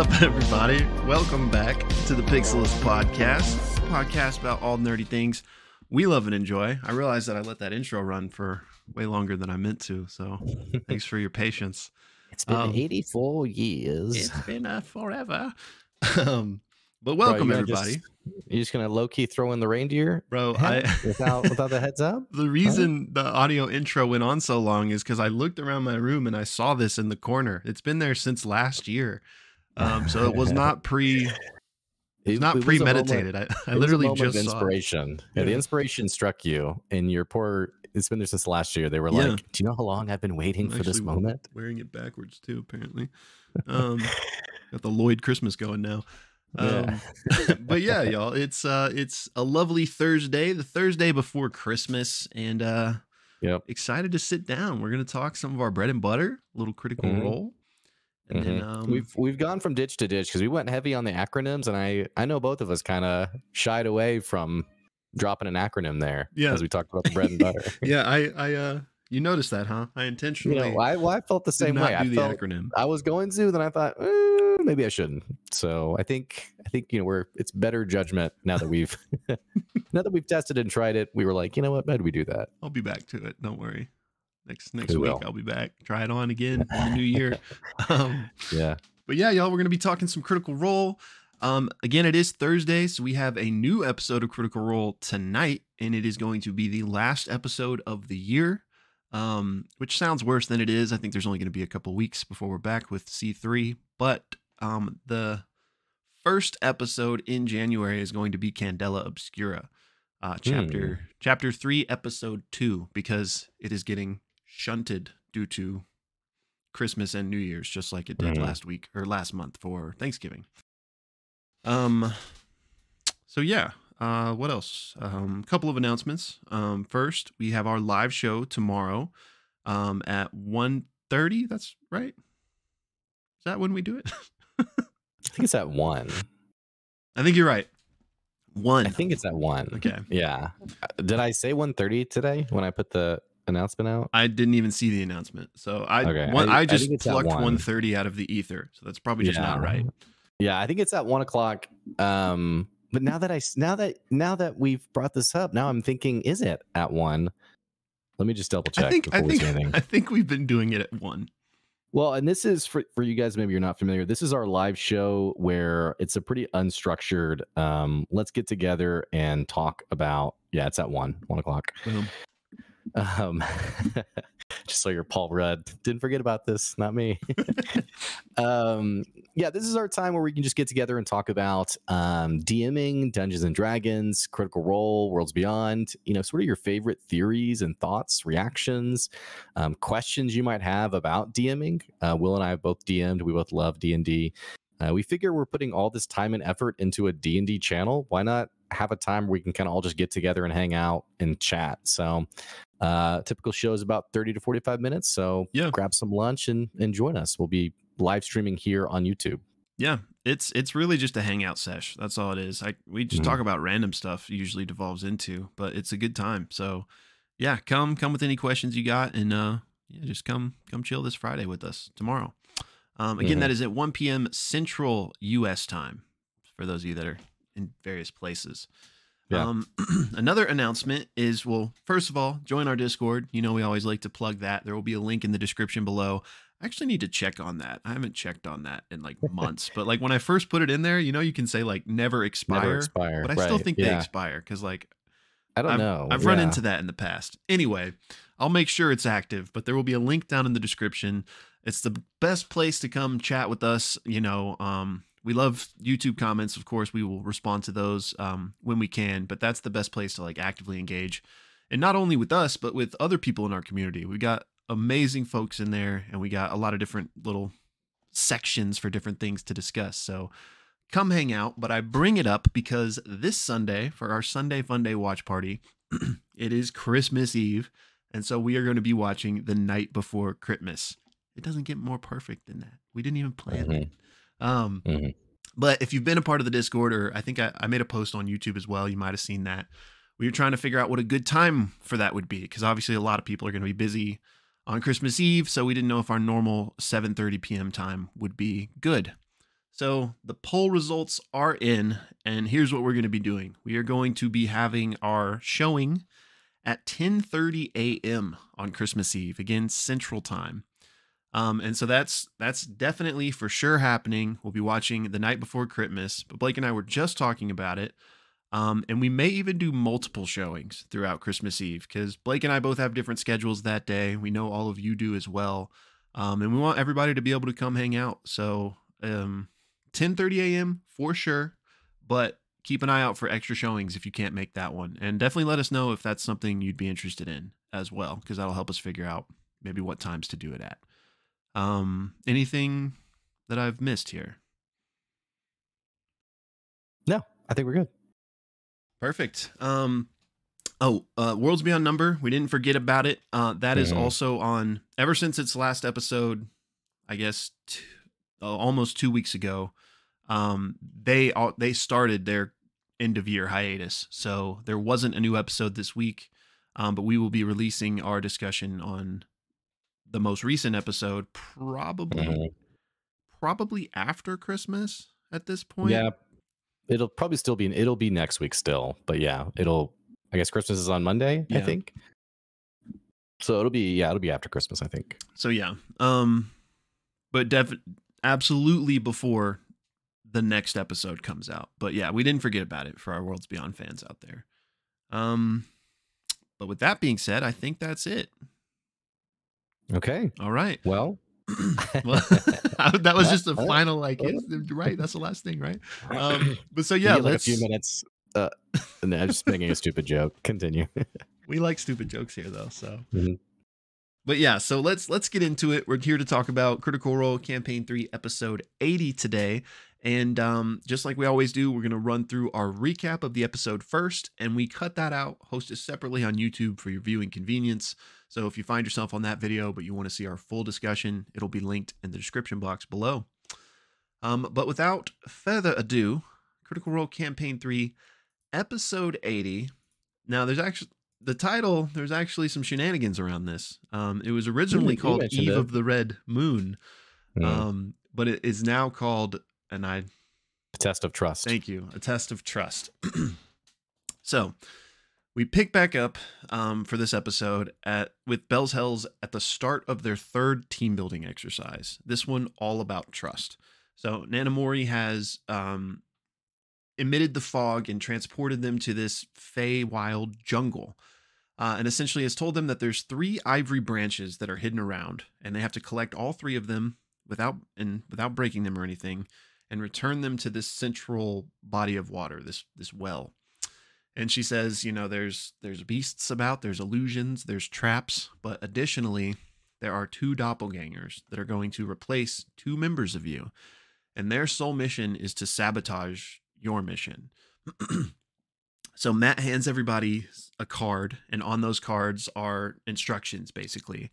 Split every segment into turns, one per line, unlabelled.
What's up, everybody? Welcome back to the Pixelists Podcast, podcast about all nerdy things we love and enjoy. I realize that I let that intro run for way longer than I meant to, so thanks for your patience.
It's been
Um,
84 years.
It's been uh, forever. Um, but welcome,
Bro, you
everybody.
Just, you're just gonna low key throw in the reindeer
Bro, I.
without without the heads up.
The reason the audio intro went on so long is because I looked around my room and I saw this in the corner. It's been there since last year. Um, so it was not pre It's
It-
not
it was a moment-
premeditated. I, I
it was a
literally just
inspiration. Yeah, the inspiration struck you, and your poor. It's been there since last year. They were
Yeah.
like, "Do you know how long I've been waiting
I'm
for this moment?"
Wearing it backwards too, apparently. Um, got the Lloyd Christmas going now. Um, but yeah, y'all, it's uh, it's a lovely Thursday, the Thursday before Christmas, and uh,
Yep.
excited to sit down. We're gonna talk some of our bread and butter, a little critical
Mhm.
role, and then
Mhm.
um,
we've we've gone from ditch to ditch because we went heavy on the acronyms, and I I know both of us kind of shied away from dropping an acronym there.
Yeah.
as we talked about the bread and butter.
yeah, I I uh, you noticed that, huh? I
you
intentionally
know, I, well, I felt the same way.
do
I
the
felt
acronym.
I was going to, then I thought eh, maybe I shouldn't. So I think I think you know we're it's better judgment now that we've now that we've tested and tried it. We were like, you know what, better we do that.
I'll be back to it. Don't worry. Next next
We
week
will.
I'll be back. Try it on again in the new year. Um,
Yeah.
but yeah, y'all, we're gonna be talking some Critical Role. Um, again, it is Thursday, so we have a new episode of Critical Role tonight, and it is going to be the last episode of the year. Um, which sounds worse than it is. I think there's only going to be a couple weeks before we're back with C3, but um, the first episode in January is going to be Candela Obscura, uh, chapter chapter three, episode two, because it is getting shunted due to Christmas and New Year's, just like it did
Mhm.
last week or last month for Thanksgiving. Um, so yeah, uh, what else? Um, couple of announcements. Um, first, we have our live show tomorrow, um, at 1.30. That's right. Is that when we do it?
I think it's at one.
I think you're right. One.
I think it's at one.
Okay.
Yeah. Uh, Did I say one thirty today when I put the announcement out?
I didn't even see the announcement, so I
Okay,
one,
I-
I,
I
just
at
plucked
one.
1.30 out of the ether, so that's probably just not right.
Yeah, I think it's at one o'clock. Um, but now that I now that now that we've brought this up, now I'm thinking, is it at one? Let me just double check
I think
before
I
we
think. I think we've been doing it at one.
Well, and this is for, for you guys, maybe you're not familiar. This is our live show where it's a pretty unstructured. Um, let's get together and talk about. Yeah, it's at one, one o'clock.
Boom.
Um, just so you're Paul Rudd. Didn't forget about this, not me. um, yeah, this is our time where we can just get together and talk about um, DMing, Dungeons and Dragons, Critical Role, Worlds Beyond. You know, sort of your favorite theories and thoughts, reactions, um, questions you might have about DMing. Uh, Will and I have both DM'd. We both love D and D. Uh, we figure we're putting all this time and effort into a D&D channel. Why not have a time where we can kind of all just get together and hang out and chat? So, uh, typical show is about 30 to 45 minutes. So,
Yeah.
grab some lunch and, and join us. We'll be live streaming here on YouTube.
Yeah, it's it's really just a hangout sesh. That's all it is. I we just
Mhm.
talk about random stuff. Usually devolves into, but it's a good time. So, yeah, come come with any questions you got, and uh, yeah, just come come chill this Friday with us tomorrow. Um, again,
Mhm.
that is at 1 p.m. Central U.S. time for those of you that are in various places.
Yeah.
Um, another announcement is well, first of all, join our Discord. You know, we always like to plug that. There will be a link in the description below. I actually need to check on that. I haven't checked on that in like months. but like when I first put it in there, you know, you can say like never expire,
Never expire.
but I still
Right,
think they expire because like
I don't
I've,
know.
I've run into that in the past. Anyway, I'll make sure it's active, but there will be a link down in the description. It's the best place to come chat with us. You know, um, we love YouTube comments. Of course, we will respond to those um, when we can, but that's the best place to like actively engage. And not only with us, but with other people in our community. We got amazing folks in there, and we got a lot of different little sections for different things to discuss. So come hang out. But I bring it up because this Sunday, for our Sunday Fun Day watch party, it is Christmas Eve. And so we are going to be watching The Night Before Christmas. It doesn't get more perfect than that. We didn't even plan
Mhm.
it. Um,
Mhm.
But if you've been a part of the Discord, or I think I, I made a post on YouTube as well, you might have seen that. We were trying to figure out what a good time for that would be, because obviously a lot of people are going to be busy on Christmas Eve, so we didn't know if our normal 7:30 p.m. time would be good. So the poll results are in, and here's what we're going to be doing. We are going to be having our showing at 10:30 a.m. on Christmas Eve, again Central Time. Um, and so that's that's definitely for sure happening. We'll be watching the night before Christmas, but Blake and I were just talking about it. Um, and we may even do multiple showings throughout Christmas Eve because Blake and I both have different schedules that day. We know all of you do as well. Um, and we want everybody to be able to come hang out. So um, 10:30 a.m. for sure, but keep an eye out for extra showings if you can't make that one, and definitely let us know if that's something you'd be interested in as well, because that'll help us figure out maybe what times to do it at. Um, anything that I've missed here?
No, I think we're good.
Perfect. Um, oh, uh, Worlds Beyond Number. We didn't forget about it. Uh, that is
Mhm.
also on ever since its last episode. I guess t- uh, almost two weeks ago. Um, they all they started their end of year hiatus, so there wasn't a new episode this week. Um, but we will be releasing our discussion on the most recent episode probably
Mhm.
probably after Christmas at this point.
Yeah, it'll probably still be it'll be next week still, but yeah, it'll. I guess Christmas is on Monday. I think. So it'll be yeah, it'll be after Christmas. I think.
So yeah, um, but def absolutely before the next episode comes out. But yeah, we didn't forget about it for our Worlds Beyond fans out there. Um, but with that being said, I think that's it.
Okay.
All right.
Well.
well, that was just
the
final like, right. That's the last thing, right? Um, but so yeah,
like a few minutes. Uh, no, I'm just making a stupid joke. Continue.
we like stupid jokes here though so
Mhm.
but yeah so let's let's get into it we're here to talk about critical role campaign 3 episode 80 today and um, just like we always do we're going to run through our recap of the episode first and we cut that out host it separately on youtube for your viewing convenience. So if you find yourself on that video but you want to see our full discussion it'll be linked in the description box below. Um, but without further ado critical role campaign 3 episode 80 now there's actually the title there's actually some shenanigans around this. Um it was originally
you
called eve
it.
of the red moon
Mm.
um but it is now called and i
Test of trust.
thank you a test of trust so we pick back up um, for this episode at with Bell's Hells at the start of their third team building exercise. This one all about trust. So Nana Morri has um, emitted the fog and transported them to this Fey wild jungle. Uh, and essentially has told them that there's three ivory branches that are hidden around, and they have to collect all three of them without and without breaking them or anything, and return them to this central body of water, this this well. And she says, you know, there's there's beasts about, there's illusions, there's traps, but additionally, there are two doppelgangers that are going to replace two members of you, and their sole mission is to sabotage your mission. so Matt hands everybody a card, and on those cards are instructions, basically.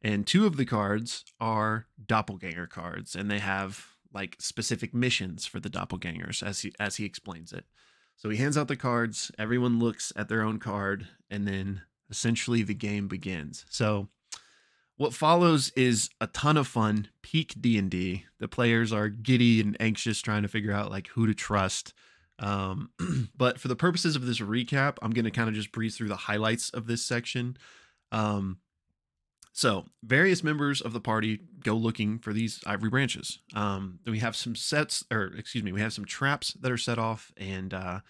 And two of the cards are doppelganger cards, and they have like specific missions for the doppelgangers, as he as he explains it. So he hands out the cards. Everyone looks at their own card, and then essentially the game begins. So what follows is a ton of fun, peak D&D. The players are giddy and anxious trying to figure out like who to trust. Um, but for the purposes of this recap, I'm going to kind of just breeze through the highlights of this section. Um, so various members of the party go looking for these ivory branches. Um, we have some sets, or excuse me, we have some traps that are set off, and uh,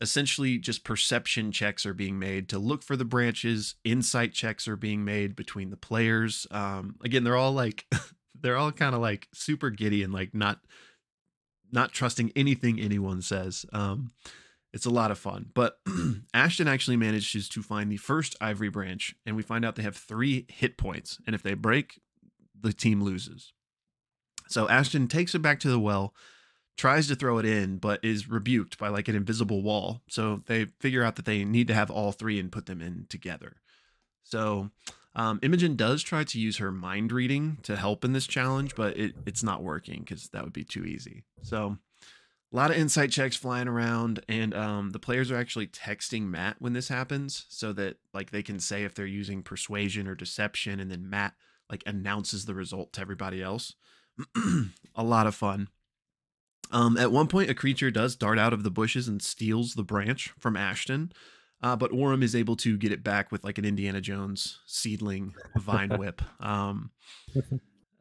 essentially just perception checks are being made to look for the branches. Insight checks are being made between the players. Um, again, they're all like, they're all kind of like super giddy and like not, not trusting anything anyone says. Um, it's a lot of fun. But Ashton actually manages to find the first ivory branch, and we find out they have three hit points. And if they break, the team loses. So Ashton takes it back to the well, tries to throw it in, but is rebuked by like an invisible wall. So they figure out that they need to have all three and put them in together. So um, Imogen does try to use her mind reading to help in this challenge, but it, it's not working because that would be too easy. So a lot of insight checks flying around, and um, the players are actually texting Matt when this happens, so that like they can say if they're using persuasion or deception, and then Matt like announces the result to everybody else. a lot of fun. Um, at one point, a creature does dart out of the bushes and steals the branch from Ashton, uh, but Orym is able to get it back with like an Indiana Jones seedling vine whip. Um,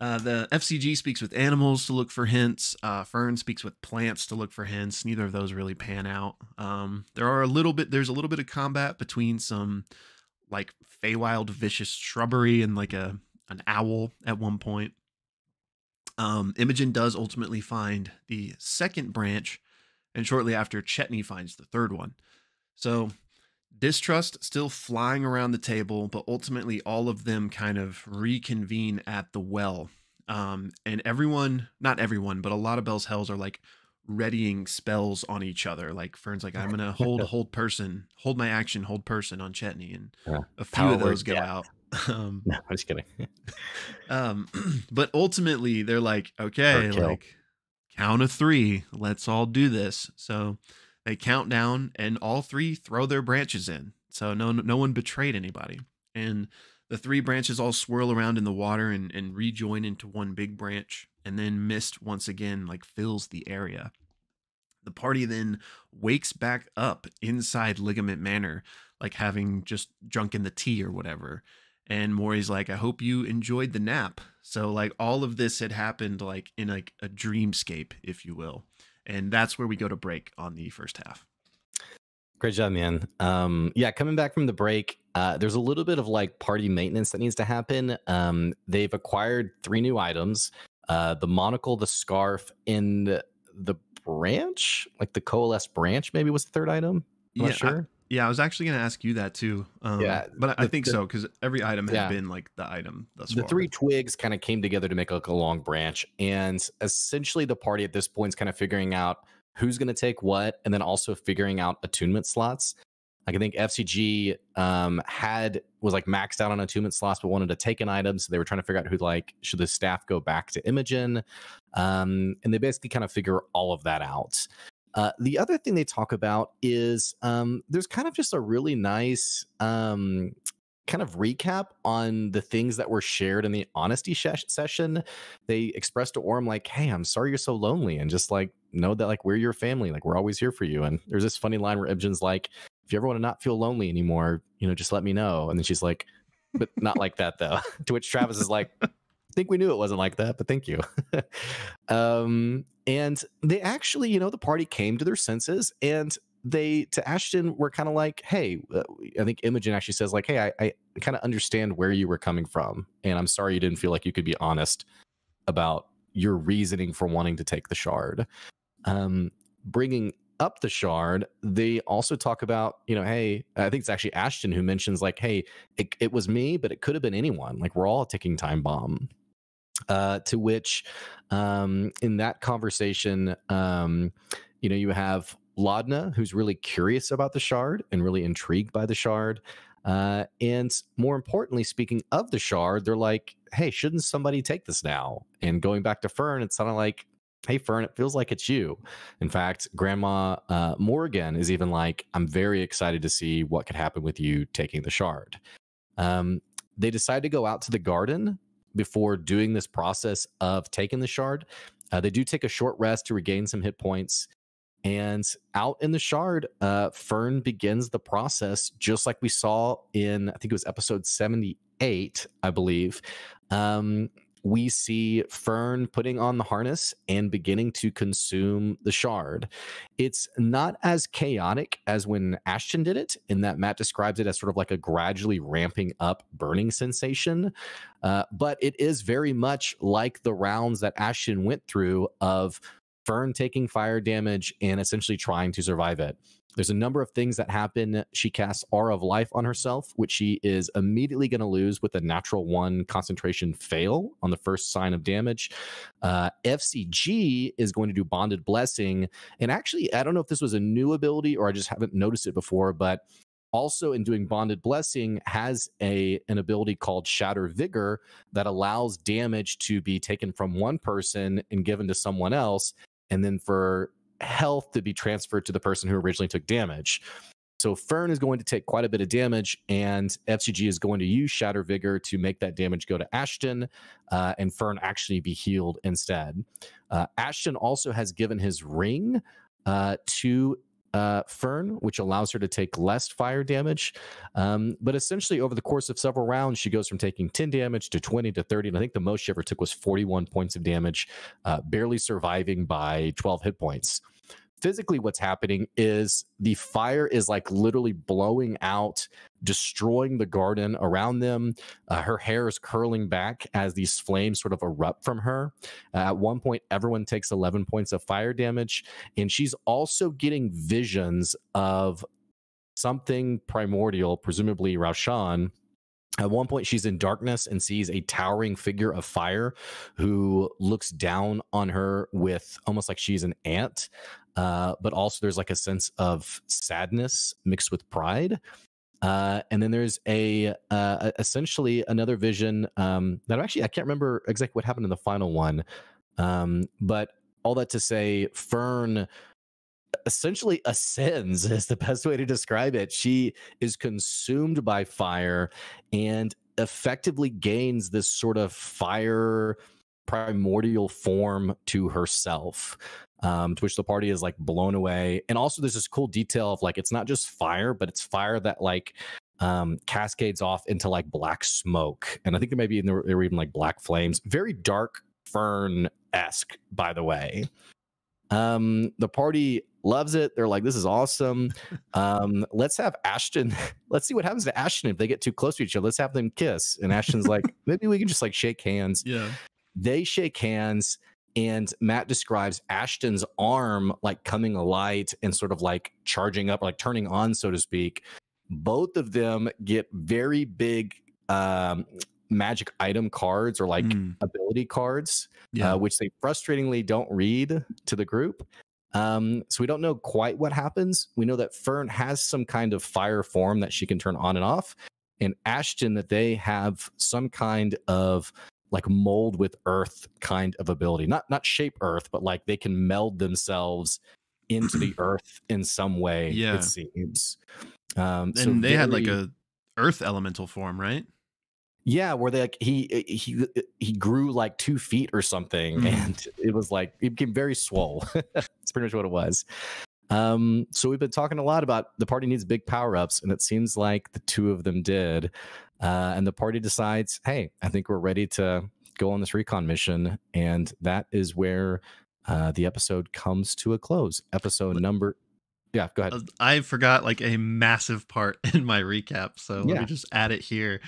uh, the FCG speaks with animals to look for hints. Uh, Fearne speaks with plants to look for hints. Neither of those really pan out. Um, there are a little bit. There's a little bit of combat between some like Feywild vicious shrubbery and like a an owl at one point. Um, Imogen does ultimately find the second branch, and shortly after, Chetney finds the third one. So distrust still flying around the table, but ultimately all of them kind of reconvene at the well. Um, and everyone, not everyone, but a lot of Bell's Hells are like readying spells on each other. Like Fearne's like, I'm gonna hold hold person, hold my action, hold person on Chetney, and
Yeah.
a few
Power
of those go
death.
out. Um,
No, I'm just kidding.
um, but ultimately they're like, okay, like count of three, let's all do this. So they count down, and all three throw their branches in. So no, no one betrayed anybody, and the three branches all swirl around in the water and, and rejoin into one big branch, and then mist once again like fills the area. The party then wakes back up inside Ligament Manor, like having just drunk in the tea or whatever. And Morri's like, I hope you enjoyed the nap. So like all of this had happened like in like a dreamscape, if you will. And that's where we go to break on the first half.
Great job, man. Um, yeah, coming back from the break, uh, there's a little bit of like party maintenance that needs to happen. Um, they've acquired three new items: uh, the monocle, the scarf, and the branch. Like the coalesce branch, maybe was the third item. I'm
yeah,
sure.
Yeah, I was actually gonna ask you that too. Um,
Yeah,
but I,
the-
think
the-
so because every item had
Yeah.
been like the item thus far.
the three twigs kind of came together to make like a long branch and essentially the party at this point is kind of figuring out who's going to take what and then also figuring out attunement slots like i think fcg um had was like maxed out on attunement slots but wanted to take an item so they were trying to figure out who like should the staff go back to imogen um and they basically kind of figure all of that out uh, the other thing they talk about is um, there's kind of just a really nice um, kind of recap on the things that were shared in the honesty session. They expressed to Orym like, "Hey, I'm sorry you're so lonely, and just like know that like we're your family, like we're always here for you." And there's this funny line where Imogen's like, "If you ever want to not feel lonely anymore, you know, just let me know." And then she's like, "But not like that though." to which Travis is like. I think we knew it wasn't like that, but thank you. um, and they actually, you know, the party came to their senses and they to Ashton were kind of like, hey, uh, I think Imogen actually says like, hey, I, I kind of understand where you were coming from, and I'm sorry you didn't feel like you could be honest about your reasoning for wanting to take the shard. Um, bringing up the shard, they also talk about, you know, hey, I think it's actually Ashton who mentions like, hey, it, it was me, but it could have been anyone. Like we're all a ticking time bomb. Uh, to which, um, in that conversation, um, you know, you have Laudna, who's really curious about the shard and really intrigued by the shard. Uh, and more importantly, speaking of the shard, they're like, hey, shouldn't somebody take this now? And going back to Fearne, it's kind of like, hey, Fearne, it feels like it's you. In fact, Grandma uh, Morgan is even like, I'm very excited to see what could happen with you taking the shard. Um, they decide to go out to the garden before doing this process of taking the shard. Uh, they do take a short rest to regain some hit points. And out in the shard, uh, Fearne begins the process just like we saw in, I think it was episode 78, I believe. Um, we see Fearne putting on the harness and beginning to consume the shard. It's not as chaotic as when Ashton did it, in that Matt describes it as sort of like a gradually ramping up burning sensation. Uh, but it is very much like the rounds that Ashton went through of Fearne taking fire damage and essentially trying to survive it. There's a number of things that happen. She casts Aura of Life on herself, which she is immediately going to lose with a natural one concentration fail on the first sign of damage. Uh, FCG is going to do Bonded Blessing. And actually, I don't know if this was a new ability or I just haven't noticed it before, but also in doing bonded blessing has a an ability called shatter vigor that allows damage to be taken from one person and given to someone else and then for health to be transferred to the person who originally took damage So Fearne is going to take quite a bit of damage, and FCG is going to use Shatter Vigor to make that damage go to Ashton, uh, and Fearne actually be healed instead. Uh, Ashton also has given his ring uh, to uh, Fearne, which allows her to take less fire damage. Um, but essentially, over the course of several rounds, she goes from taking 10 damage to 20 to 30. And I think the most she ever took was 41 points of damage, uh, barely surviving by 12 hit points physically what's happening is the fire is like literally blowing out destroying the garden around them. Uh, her hair is curling back as these flames sort of erupt from her. Uh, at one point everyone takes 11 points of fire damage and she's also getting visions of something primordial presumably Raushan. At one point, she's in darkness and sees a towering figure of fire who looks down on her with almost like she's an ant. Uh, but also, there's like a sense of sadness mixed with pride. Uh, and then there's a uh, essentially another vision um, that actually I can't remember exactly what happened in the final one. Um, but all that to say, Fearne essentially ascends is the best way to describe it. She is consumed by fire and effectively gains this sort of fire primordial form to herself. Um, to which the party is like blown away. And also there's this cool detail of like it's not just fire, but it's fire that like um, cascades off into like black smoke. And I think there may be in there, there were even like black flames. Very dark Fearne esque, by the way. Um, the party loves it. They're like, this is awesome. Um, let's have Ashton. Let's see what happens to Ashton if they get too close to each other. Let's have them kiss. And Ashton's like, maybe we can just like shake hands.
Yeah.
They shake hands, and Matt describes Ashton's arm like coming alight and sort of like charging up, like turning on, so to speak. Both of them get very big um, magic item cards or like mm. ability cards, yeah. uh, which they frustratingly don't read to the group. Um, so we don't know quite what happens. We know that Fearne has some kind of fire form that she can turn on and off, and Ashton that they have some kind of like mold with earth kind of ability. Not not shape earth, but like they can meld themselves into the earth in some way. Yeah, it seems.
Um, and so they very, had like a earth elemental form, right?
Yeah, where they like he eh, he eh, he grew like two feet or something, mm. and it was like it became very swole. it's pretty much what it was. Um, so we've been talking a lot about the party needs big power ups, and it seems like the two of them did. Uh, and the party decides, hey, I think we're ready to go on this recon mission, and that is where uh, the episode comes to a close. Episode number yeah, go ahead.
I forgot like a massive part in my recap, so yeah. let me just add it here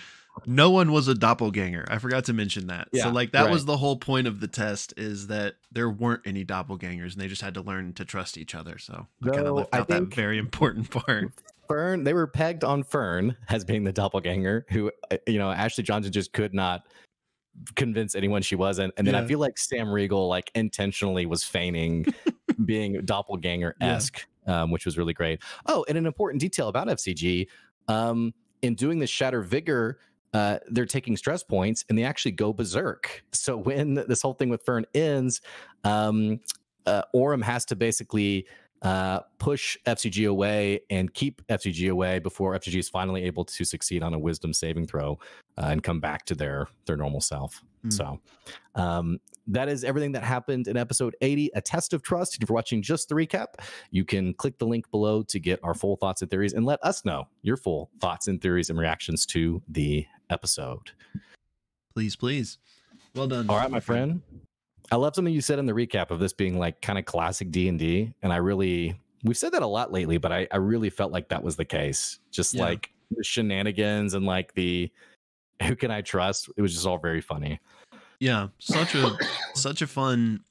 no one was a doppelganger. I forgot to mention that. Yeah, so like that right. was the whole point of the test is that there weren't any doppelgangers and they just had to learn to trust each other. So I kind of left out that very important part.
Fearne, they were pegged on Fearne as being the doppelganger who uh, you know, Ashley Johnson just could not convince anyone she wasn't. And then yeah. I feel like Sam Riegel like intentionally was feigning being doppelganger esque, yeah. um, which was really great. Oh, and an important detail about FCG, um, in doing the Shatter Vigor uh, they're taking stress points and they actually go berserk. So when this whole thing with Fearne ends, um, uh, Orym has to basically uh, push FCG away and keep FCG away before FCG is finally able to succeed on a Wisdom saving throw uh, and come back to their their normal self. Mm. So um, that is everything that happened in episode 80, A Test of Trust. If you're watching just the recap, you can click the link below to get our full thoughts and theories and let us know your full thoughts and theories and reactions to the episode.
Please, please. Well done.
All right, my friend. I love something you said in the recap of this being like kind of classic D and D, and I really we've said that a lot lately, but I, I really felt like that was the case. Just yeah. like the shenanigans and like the who can I trust? It was just all very funny.
Yeah, such a such a fun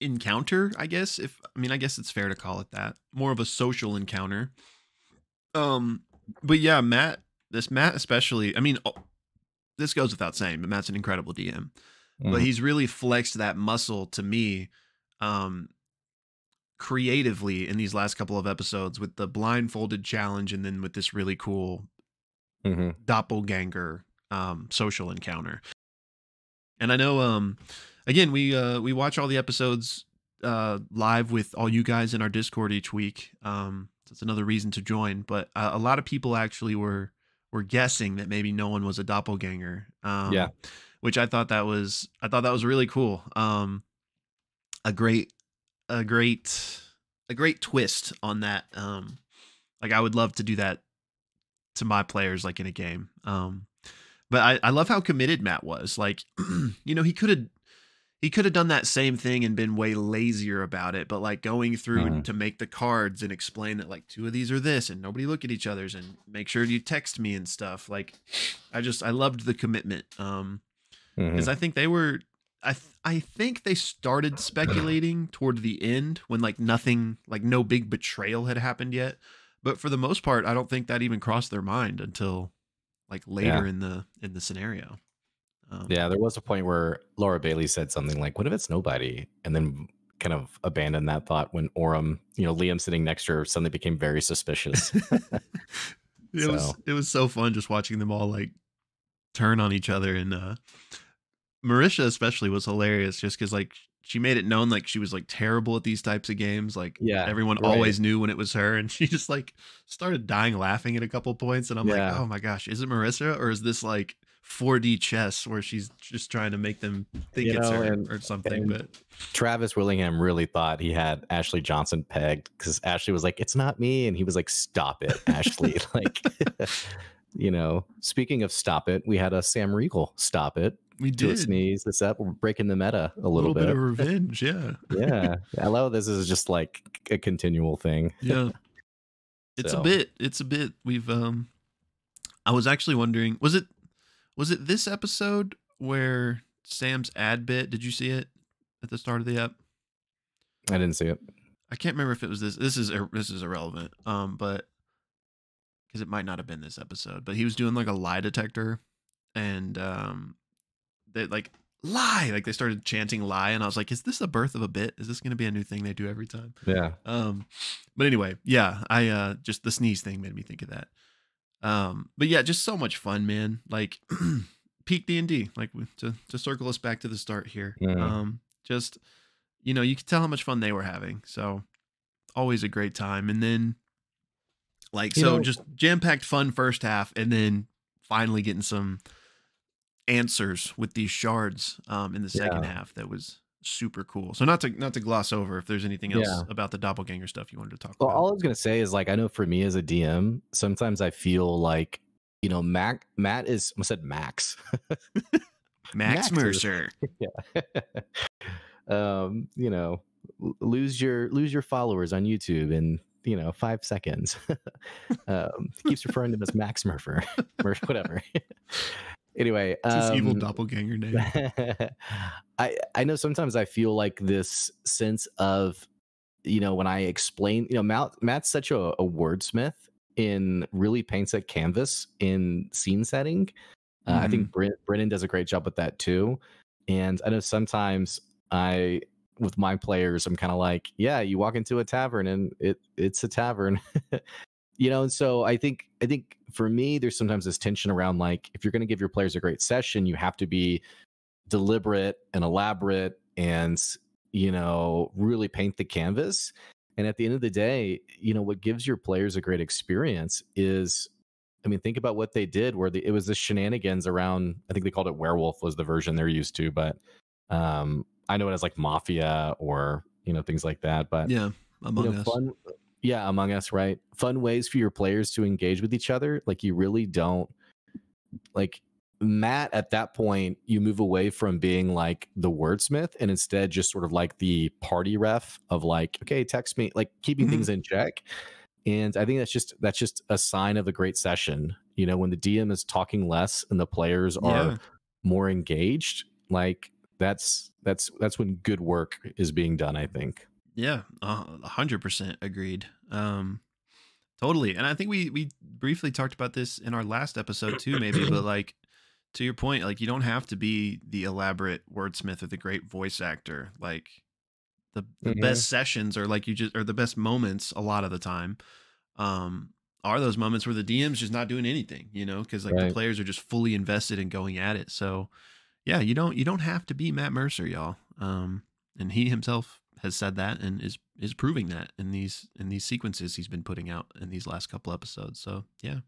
encounter, I guess. If I mean, I guess it's fair to call it that. More of a social encounter. Um, but yeah, Matt this Matt especially. I mean, this goes without saying, but Matt's an incredible DM. Mm. But mm-hmm. he's really flexed that muscle to me, um, creatively in these last couple of episodes with the blindfolded challenge, and then with this really cool mm-hmm. doppelganger um, social encounter. And I know, um, again, we uh, we watch all the episodes uh, live with all you guys in our Discord each week. Um, that's another reason to join. But uh, a lot of people actually were were guessing that maybe no one was a doppelganger. Um,
Yeah.
which I thought that was I thought that was really cool. Um, a great a great a great twist on that. Um, like I would love to do that to my players, like in a game. Um, but I, I love how committed Matt was. Like, you know, he could have he could have done that same thing and been way lazier about it. But like going through
Mhm.
to make the cards and explain that like two of these are this and nobody look at each other's and make sure you text me and stuff. Like, I just I loved the commitment. Um, because I think they were I th- I think they started speculating toward the end when like nothing like no big betrayal had happened yet. But for the most part, I don't think that even crossed their mind until like later in the in the scenario. Um,
Yeah, there was a point where Laura Bailey said something like, "What if it's nobody?" and then kind of abandoned that thought when Orym, you know, Liam sitting next to her suddenly became very suspicious.
it was it was so fun just watching them all like turn on each other and uh Marisha especially was hilarious just because like she made it known like she was like terrible at these types of games like
Yeah,
everyone
right.
always knew when it was her and she just like started dying laughing at a couple points and i'm
Yeah.
like oh my gosh is it marissa or is this like 4d chess where she's just trying to make them think
You
it's
know,
her
and-
or something but
Travis Willingham really thought he had Ashley Johnson pegged because Ashley was like, "It's not me," and he was like, "Stop it, Ashley!" like, you know. Speaking of stop it, we had a Sam Riegel stop it.
We
Do
did
it, sneeze this up. We're breaking the meta a
a
little,
bit
bit.
of revenge yeah
yeah, I love this is just like a continual thing.
yeah it's
So-
a bit it's a bit we've um i was actually wondering was it was it this episode where sam's ad bit did you see it at the start of the app
I didn't see it.
I can't remember if it was this. This is this is irrelevant. Um, but because it might not have been this episode, but he was doing like a lie detector, and um, they like lie, like they started chanting lie, and I was like, is this the birth of a bit? Is this going to be a new thing they do every time?
Yeah,
Um, but anyway, yeah, I uh just the sneeze thing made me think of that. Um, but yeah, just so much fun, man. Like peak D and D, like to to circle us back to the start here.
Mhm.
Um, just you know, you could tell how much fun they were having. So always a great time. And then like
You
so
know-
just jam packed fun first half, and then finally getting some answers with these shards um in the second
Yeah.
half that was super cool. So not to not to gloss over if there's anything else
Yeah.
about the doppelganger stuff you wanted to talk
Well,
about.
all I was gonna say is like I know for me as a DM, sometimes I feel like you know Mac Matt is I said Max.
Max
Max is-
Mercer.
um, you know, lose your lose your followers on YouTube in you know five seconds. um, he keeps referring to him as Max Murpher or whatever. Anyway,
his evil
um,
doppelganger name.
I I know sometimes I feel like this sense of you know when I explain you know Matt Matt's such a, a wordsmith in really paints a canvas in scene setting. Uh, I think Bren- Brennan does a great job with that too. And I know sometimes I with my players I'm kind of like yeah you walk into a tavern and it it's a tavern. you know and so I think I think for me there's sometimes this tension around like if you're going to give your players a great session you have to be deliberate and elaborate and you know really paint the canvas and at the end of the day you know what gives your players a great experience is i mean think about what they did where the, it was the shenanigans around i think they called it werewolf was the version they're used to but um i know it as like mafia or you know things like that but
yeah, among
you know,
us.
fun yeah among us right fun ways for your players to engage with each other like you really don't like matt at that point you move away from being like the wordsmith and instead just sort of like the party ref of like okay text me like keeping
Mhm.
things in check and i think that's just that's just a sign of a great session you know when the dm is talking less and the players are
Yeah.
more engaged like that's that's that's when good work is being done i think
Yeah, a hundred percent agreed. Um, totally. And I think we we briefly talked about this in our last episode too, maybe. but like to your point, like you don't have to be the elaborate wordsmith or the great voice actor. Like the the
Mhm.
best sessions are like you just or the best moments a lot of the time. Um, are those moments where the DM's just not doing anything, you know, because like the players are just fully invested in going at it. So yeah, you don't you don't have to be Matt Mercer, y'all. Um, and he himself has said that and is is proving that in these in these sequences he's been putting out in these last couple episodes. So yeah,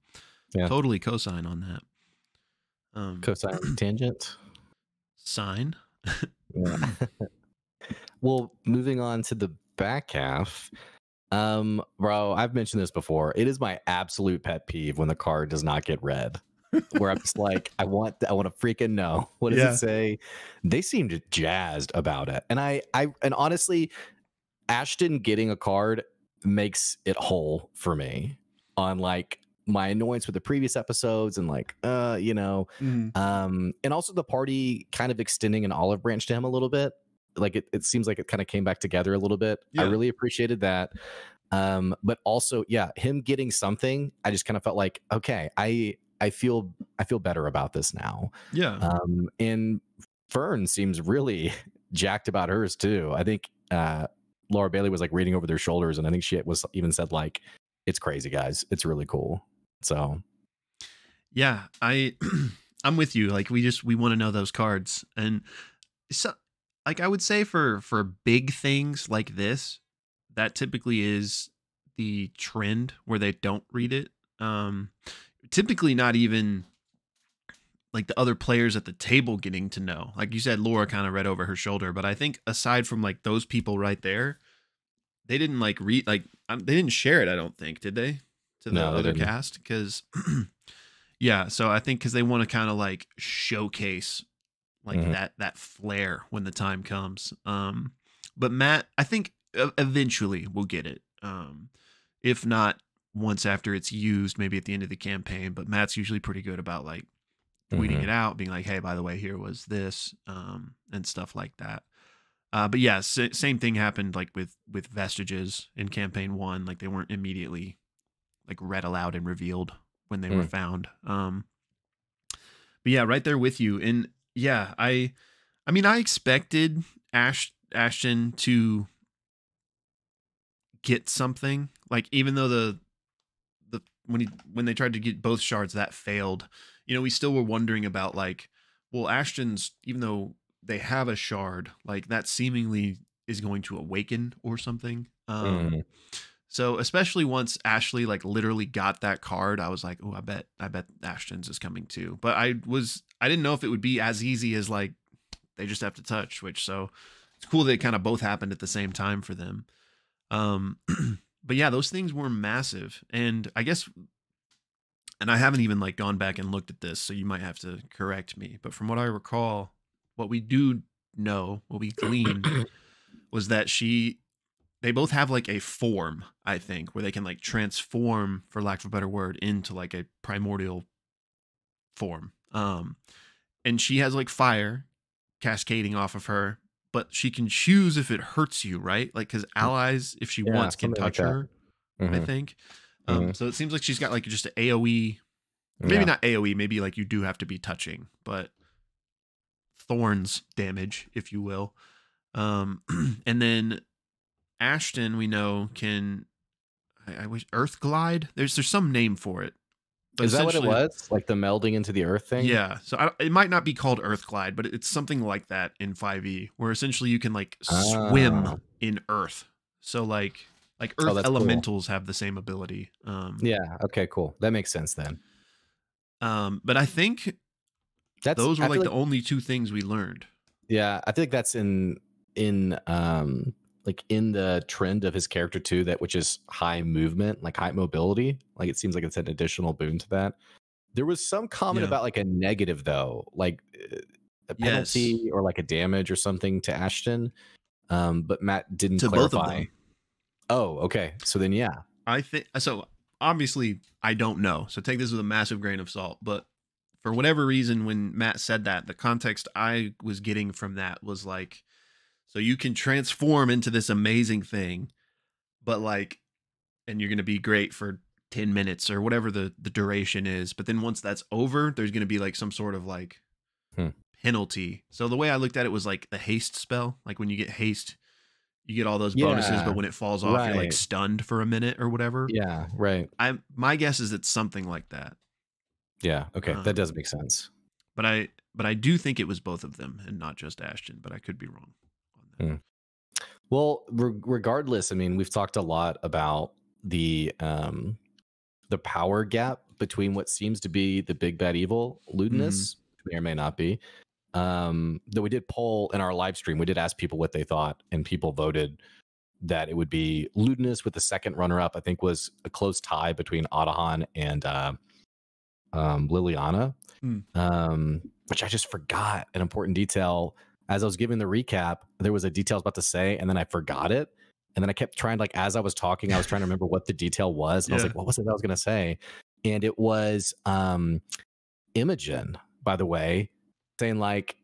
Yeah.
totally cosign on that. Um,
Cosine tangent.
sign.
Yeah. well, moving on to the back half. Um, bro, I've mentioned this before. It is my absolute pet peeve when the card does not get read. Where I'm just like, I want, I want to freaking know. What does
Yeah.
it say? They seemed jazzed about it, and I, I, and honestly, Ashton getting a card makes it whole for me on like my annoyance with the previous episodes and like, uh, you know, um, and also the party kind of extending an olive branch to him a little bit. Like it, it seems like it kind of came back together a little bit. I really appreciated that. Um, but also, yeah, him getting something, I just kind of felt like, okay, I I feel I feel better about this now.
Yeah.
Um, and Fearne seems really jacked about hers too. I think uh Laura Bailey was like reading over their shoulders, and I think she was even said like, "It's crazy, guys. It's really cool." So
yeah i i'm with you like we just we want to know those cards and so like i would say for for big things like this that typically is the trend where they don't read it um typically not even like the other players at the table getting to know. Like you said laura kind of read over her shoulder but i think aside from like those people right there they didn't like read like um, they didn't share it i don't think did they? To the
No,
other cast? Because yeah so i think because they want to kind of like showcase like
Mhm.
that that flair when the time comes um but matt i think eventually we'll get it um if not once after it's used maybe at the end of the campaign but matt's usually pretty good about like tweeting
mhm.
it out being like hey by the way here was this um and stuff like that uh but yeah sa- same thing happened like with with vestiges in campaign one like they weren't immediately like read aloud and revealed when they were
Mm.
found um but yeah right there with you and yeah i i mean i expected ash ashton to get something like even though the when he when they tried to get both shards that failed. You know we still were wondering about like well ashton's even though they have a shard like that seemingly is going to awaken or something. Um
Mhm.
so especially once ashley like literally got that card i was like oh i bet i bet ashton's is coming too. But i was i didn't know if it would be as easy as like they just have to touch which so it's cool they kind of both happened at the same time for them. Um but yeah those things were massive and i guess and i haven't even like gone back and looked at this so you might have to correct me but from what i recall what we do know what we gleaned was that she they both have like a form i think where they can like transform for lack of a better word into like a primordial form um and she has like fire cascading off of her but she can choose if it hurts you right? Like because allies if she
Yeah,
wants can
like
touch
that.
her i
Mhm.
think. Um so it seems like she's got like just an aoe maybe
Yeah.
not aoe maybe like you do have to be touching but thorns damage if you will. Um and then ashton we know can I, I wish earth glide? There's there's some name for it
Is that what it was? Like the melding into the earth thing?
yeah so I, it might not be called earth glide but it's something like that in 5e where essentially you can like swim
Ah.
in earth so like like
Oh,
earth
cool.
elementals have the same ability um
Yeah. Okay. Cool. That makes sense then.
um but i think
That's
those were
I
like the only two things we learned
Yeah, I like that's in in um like in the trend of his character too, that which is high movement, like high mobility. Like it seems like it's an additional boon to that. There was some comment
Yeah.
about like a negative though, like uh, a
Yes.
penalty or like a damage or something to Ashton. Um, but Matt didn't
to both
clarify. Oh, okay. So then yeah.
I think so. Obviously, I don't know. So take this with a massive grain of salt. But for whatever reason, when Matt said that, the context I was getting from that was like, so you can transform into this amazing thing, but like, and you're going to be great for 10 minutes or whatever the, the duration is. But then once that's over, there's going to be like some sort of like
Hmm.
penalty. So the way I looked at it was like the haste spell. Like when you get haste, you get all those bonuses,
Yeah.
but when it falls off, you're like stunned for a minute or whatever.
Yeah, right.
I my guess is it's something like that.
Yeah. Okay. that does
Um,
make sense.
But I but I do think it was both of them and not just Ashton, but I could be wrong
Hmm. Well, re- regardless, I mean, we've talked a lot about the um the power gap between what seems to be the big bad evil, Ludinus, may or may not be. Um, though we did poll in our live stream, we did ask people what they thought, and people voted that it would be Ludinus with the second runner up. I think was a close tie between Otohan and uh, um, Liliana,
Hmm.
um, which I just forgot an important detail. As I was giving the recap, there was a detail I was about to say, and then I forgot it. And then I kept trying, like, as I was talking, I was trying to remember what the detail was. And I was like, what was it I was going to say? And it was um, Imogen, by the way, saying, like,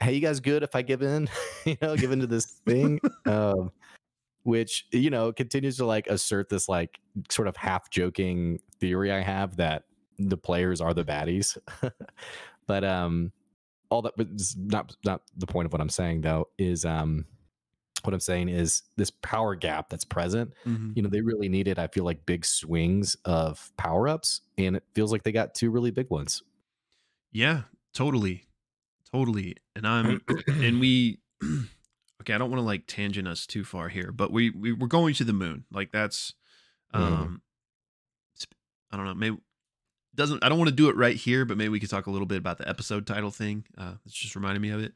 hey, you guys good if I give in? you know, give into this thing? um, which, you know, continues to like assert this, like, sort of half joking theory I have that the players are the baddies. but um all that but not not the point of what I'm saying though is um what I'm saying is this power gap that's present,
Mhm.
you know, they really needed I feel like big swings of power-ups and it feels like they got two really big ones.
Yeah, totally. Totally. And I'm and we okay, I don't want to like tangent us too far here, but we, we we're going to the moon. Like that's
Mhm.
um sp- I don't know, maybe doesn't I don't want to do it right here, but maybe we could talk a little bit about the episode title thing. Uh it's just reminded me of it.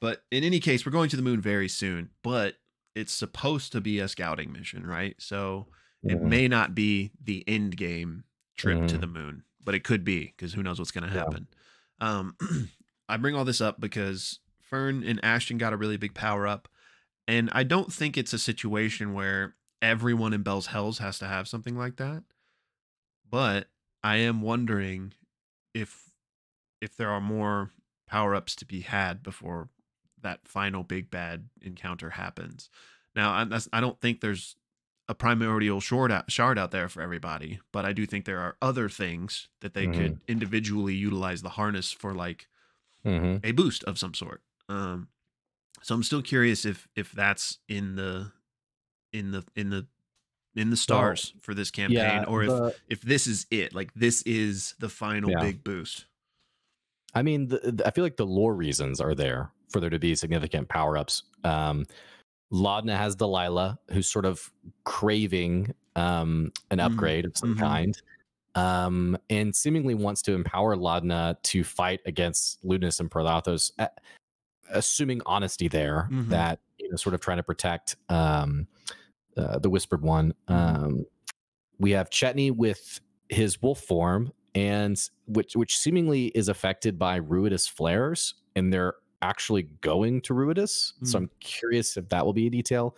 But in any case, we're going to the moon very soon, but it's supposed to be a scouting mission, right? So it
Mhm.
may not be the end game trip to
Mhm.
the moon, but it could be because who knows what's going to
Yeah.
happen. Um, I bring all this up because Fearne and Ashton got a really big power up, and I don't think it's a situation where everyone in Bell's Hells has to have something like that. But I am wondering if if there are more power ups to be had before that final big bad encounter happens. Now, I, that's, I don't think there's a primordial shard out, shard out there for everybody, but I do think there are other things that they could individually utilize the harness for, like
Mhm.
a boost of some sort. Um, so I'm still curious if if that's in the in the in the in the stars for this campaign,
Yeah,
or if
the-
if this is it, like this is the final
Yeah.
big boost.
I mean, the, the- I feel like the lore reasons are there for there to be significant power ups. Um, Laudna has Delilah, who's sort of craving um, an
Mhm,
upgrade of some
mhm.
kind, um, and seemingly wants to empower Laudna to fight against Ludinus and Predathos, a- assuming honesty there
Mhm.
that you know, sort of trying to protect um, uh, the Whispered One.
Mhm.
Um, we have Chetney with his wolf form and which which seemingly is affected by Ruidus flares, and they're actually going to Ruidus. So
Hmm.
I'm curious if that will be a detail.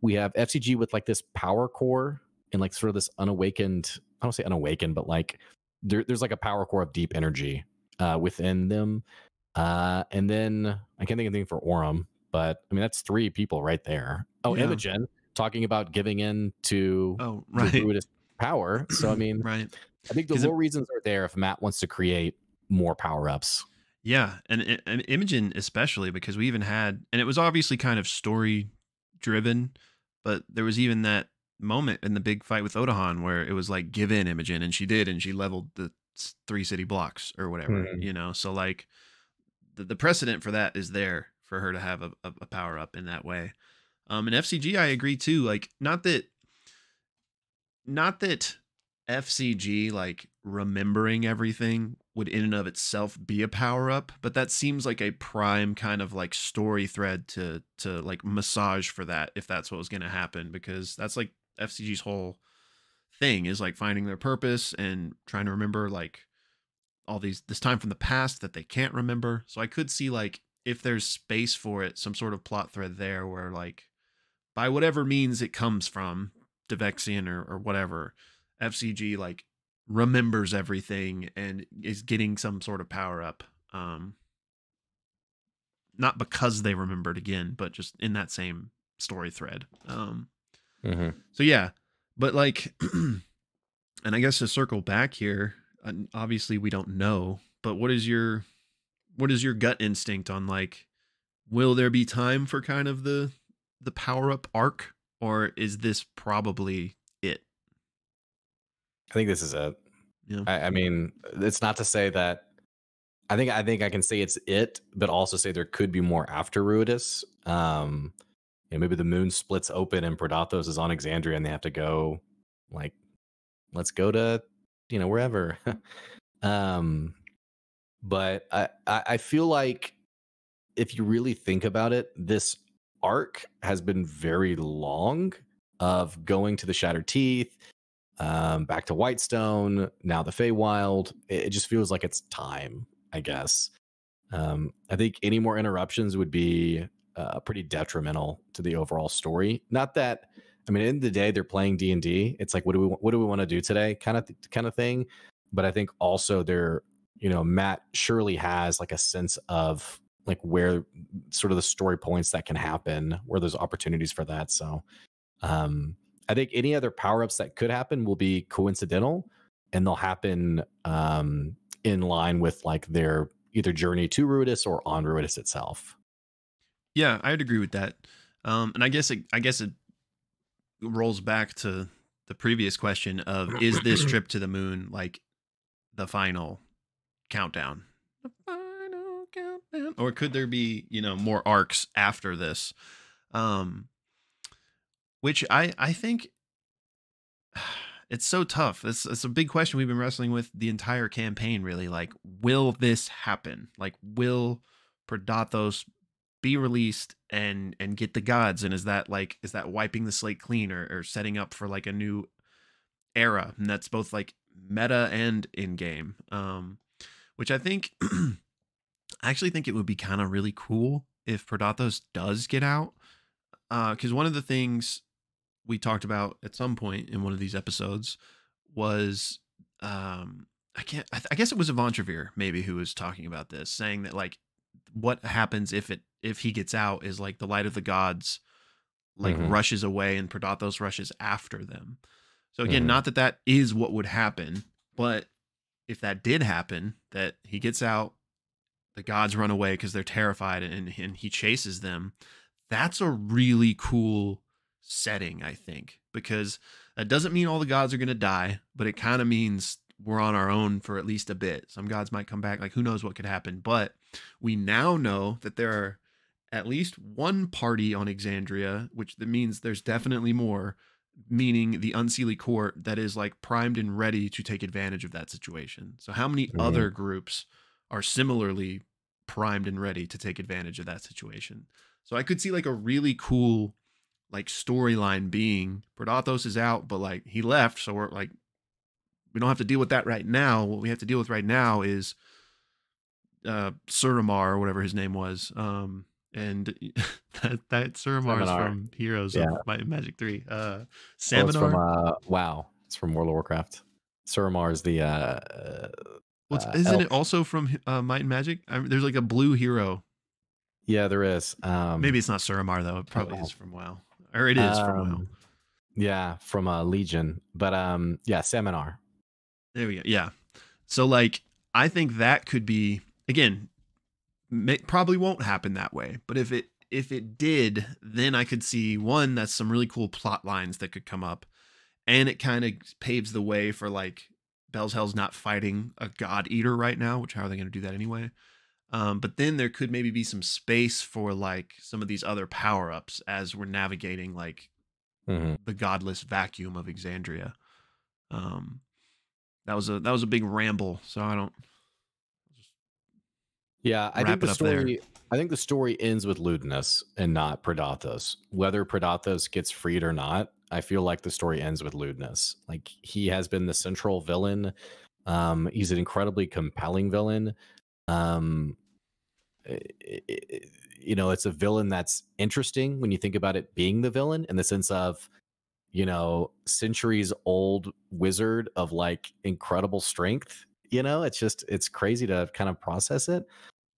We have FCG with like this power core and like sort of this unawakened. I don't say unawakened, but like there, there's like a power core of deep energy uh, within them. Uh, and then I can't think of anything for Orym, but I mean that's three people right there. Oh,
Yeah.
Imogen talking about giving in to
Oh,
the
right,
Ruidus power. So I mean,
right.
I think the
it-
reasons are there if Matt wants to create more power ups.
Yeah, and, and Imogen especially because we even had, and it was obviously kind of story driven, but there was even that moment in the big fight with Otohan where it was like give in Imogen, and she did, and she leveled the three city blocks or whatever,
Mhm.
you know. So like, the the precedent for that is there for her to have a, a power up in that way. Um, and FCG, I agree too. Like, not that, not that FCG like remembering everything would in and of itself be a power up, but that seems like a prime kind of like story thread to to like massage for that if that's what was going to happen because that's like FCG's whole thing is like finding their purpose and trying to remember like all these this time from the past that they can't remember. So I could see like if there's space for it, some sort of plot thread there where like by whatever means it comes from, Devexian or, or whatever, FCG like remembers everything and is getting some sort of power up. Um not because they remembered again, but just in that same story thread. Um
Mm-hmm.
so yeah, but like, and I guess to circle back here, obviously we don't know, but what is your, what is your gut instinct on like, will there be time for kind of the, the power up arc, or is this probably it?
I think this is it.
Yeah.
I, I mean, it's not to say that. I think I think I can say it's it, but also say there could be more after Ruidus. Um, you know, maybe the moon splits open and Predathos is on Exandria and they have to go like let's go to you know wherever. um but I, I I feel like if you really think about it, this arc has been very long of going to the Shattered Teeth, um, back to Whitestone, now the Feywild. It, it just feels like it's time, I guess. Um, I think any more interruptions would be uh, pretty detrimental to the overall story. Not that, I mean, at the the day, they're playing D and D. It's like, what do we what do we want to do today, kind of th- kind of thing. But I think also they're, you know, Matt surely has like a sense of like where sort of the story points that can happen, where there's opportunities for that. So, um, I think any other power ups that could happen will be coincidental, and they'll happen um, in line with like their either journey to Ruidus or on Ruidus itself.
Yeah, I'd agree with that. Um, and I guess it, I guess it rolls back to the previous question of is this trip to the moon like the final countdown? Or could there be you know more arcs after this? Um, which I I think it's so tough. It's it's a big question we've been wrestling with the entire campaign. Really, like, will this happen? Like, will Predathos be released and and get the gods? And is that like is that wiping the slate clean or, or setting up for like a new era? And that's both like meta and in game. Um, which I think I actually think it would be kind of really cool if Predathos does get out. Because uh, one of the things we talked about at some point in one of these episodes was um I can't I, th- I guess it was Avantravir maybe who was talking about this saying that like what happens if it if he gets out is like the light of the gods like mm-hmm. rushes away and Predathos rushes after them. So again, mm-hmm. not that that is what would happen, but if that did happen, that he gets out, the gods run away because they're terrified, and, and he chases them. That's a really cool setting, I think, because that doesn't mean all the gods are going to die, but it kind of means we're on our own for at least a bit. Some gods might come back, like who knows what could happen. But we now know that there are at least one party on Exandria, which that means there's definitely more, meaning the Unseelie Court that is like primed and ready to take advantage of that situation. So how many mm-hmm. other groups are similarly primed and ready to take advantage of that situation? So I could see like a really cool like storyline being Predathos is out, but like he left, so we're like we don't have to deal with that right now. What we have to deal with right now is uh Suramar or whatever his name was. Um and that that Suramar is from Heroes yeah. of Magic 3. Uh Saminar. Oh,
it's from uh wow. It's from World of Warcraft. Suramar is the uh
well, uh, isn't elk. it also from uh, Might and Magic? I mean, there's like a blue hero.
Yeah, there is. Um,
Maybe it's not Suramar though. It probably is from WoW or it is um, from WoW.
Yeah, from uh, Legion, but um, yeah, Seminar.
There we go. Yeah, so like I think that could be again, may, probably won't happen that way, but if it if it did, then I could see one that's some really cool plot lines that could come up, and it kind of paves the way for like Bell's Hell's not fighting a God Eater right now, which how are they going to do that anyway? Um, but then there could maybe be some space for like some of these other power ups as we're navigating like mm-hmm. the godless vacuum of Exandria. Um, that was a that was a big ramble, so I don't.
Yeah, I think the story. I think the story ends with Ludinus and not Predathos. Whether Predathos gets freed or not, I feel like the story ends with Ludinus. Like he has been the central villain. Um, he's an incredibly compelling villain um it, it, you know it's a villain that's interesting when you think about it being the villain in the sense of you know centuries old wizard of like incredible strength you know it's just it's crazy to kind of process it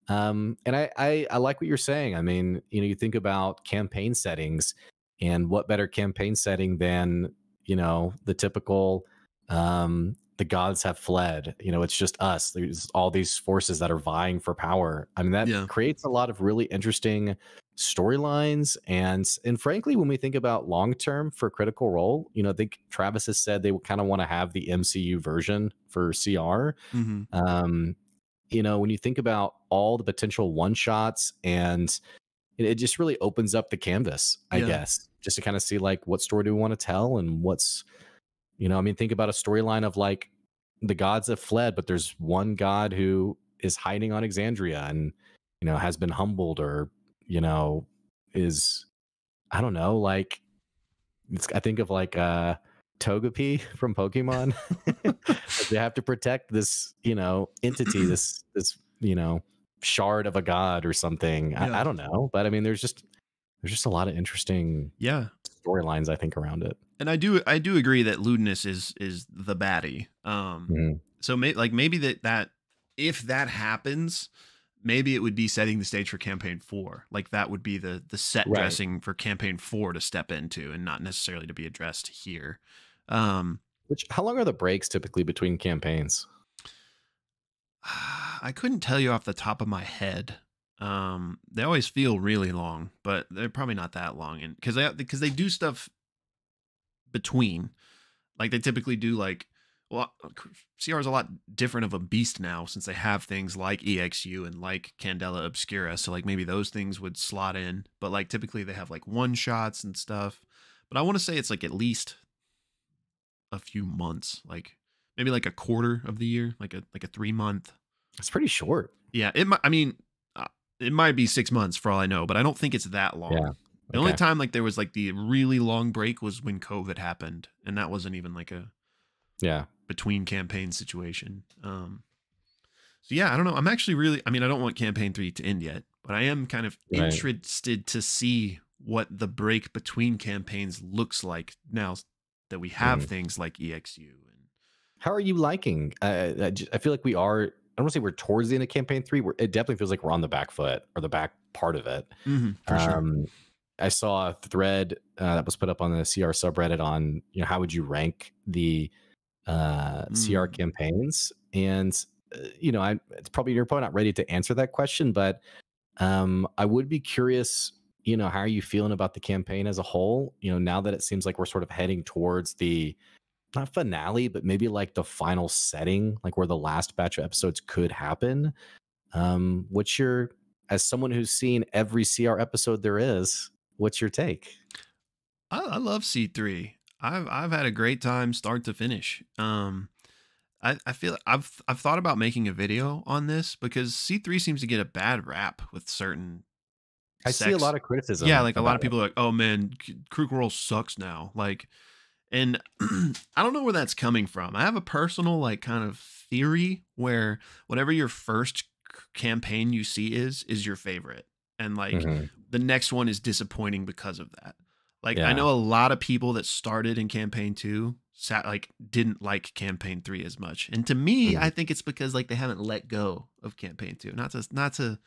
um and I, I i like what you're saying i mean you know you think about campaign settings and what better campaign setting than you know the typical um the gods have fled. You know, it's just us. There's all these forces that are vying for power. I mean, that yeah. creates a lot of really interesting storylines and and frankly when we think about long term for critical role you know i think travis has said they would kind of want to have the mcu version for cr mm-hmm. um you know when you think about all the potential one shots and it, it just really opens up the canvas, I
Yeah.
guess, just to kind of see like what story do we want to tell and what's, you know, I mean, think about a storyline of like the gods have fled, but there's one god who is hiding on Exandria and, you know, has been humbled or, you know, is, I don't know, like, it's, I think of like, uh, Togepi from Pokemon. They have to protect this, you know, entity, this, this, you know, shard of a god or something.
Yeah.
I, I don't know, but I mean, there's just there's just a lot of interesting
Yeah.
storylines I think around it.
And I do I do agree that Ludinus is is the baddie. Um
Mhm.
so may, like maybe that that if that happens, maybe it would be setting the stage for campaign 4. Like that would be the the set
Right.
dressing for campaign 4 to step into and not necessarily to be addressed here. Um
Which how long are the breaks typically between campaigns?
I couldn't tell you off the top of my head. Um, they always feel really long, but they're probably not that long, and because they because they do stuff between, like they typically do like well, CR is a lot different of a beast now since they have things like EXU and like Candela Obscura, so like maybe those things would slot in, but like typically they have like one shots and stuff. But I want to say it's like at least a few months, like maybe like a quarter of the year, like a like a three month
It's pretty short.
yeah, it might. I mean, uh, it might be six months for all I know, but I don't think it's that long.
Yeah,
The only time like there was like the really long break was when COVID happened, and that wasn't even like a
Yeah.
between campaign situation. Um, so yeah, I don't know. I'm actually really. I mean, I don't want campaign three to end yet, but I am kind of
Right.
interested to see what the break between campaigns looks like now that we have
Mhm.
things like EXU
How are you liking? Uh, I, ju- I feel like we are. I don't want to say we're towards the end of campaign three. We're, it definitely feels like we're on the back foot or the back part of it.
sure.
Um, I saw a thread uh, that was put up on the CR subreddit on you know how would you rank the uh, CR
Mm.
campaigns, and uh, you know I it's probably you're probably not ready to answer that question, but um, I would be curious. You know, how are you feeling about the campaign as a whole? You know, now that it seems like we're sort of heading towards the not finale, but maybe like the final setting, like where the last batch of episodes could happen. Um, what's your as someone who's seen every CR episode there is, what's your take?
I, I love C3. I've I've had a great time start to finish. Um I, I feel I've I've thought about making a video on this because C3 seems to get a bad rap with certain
I see a lot of criticism.
Yeah, like a lot of
about it.
people are like, "Oh man, Crit Role sucks now." Like and I don't know where that's coming from. I have a personal like kind of theory where whatever your first campaign you see is is your favorite. And like
Mhm.
the next one is disappointing because of that. Like I know a lot of people that started in campaign two sat like didn't like campaign three as much. And to me,
Mhm.
I think it's because like they haven't let go of campaign two. Not to not to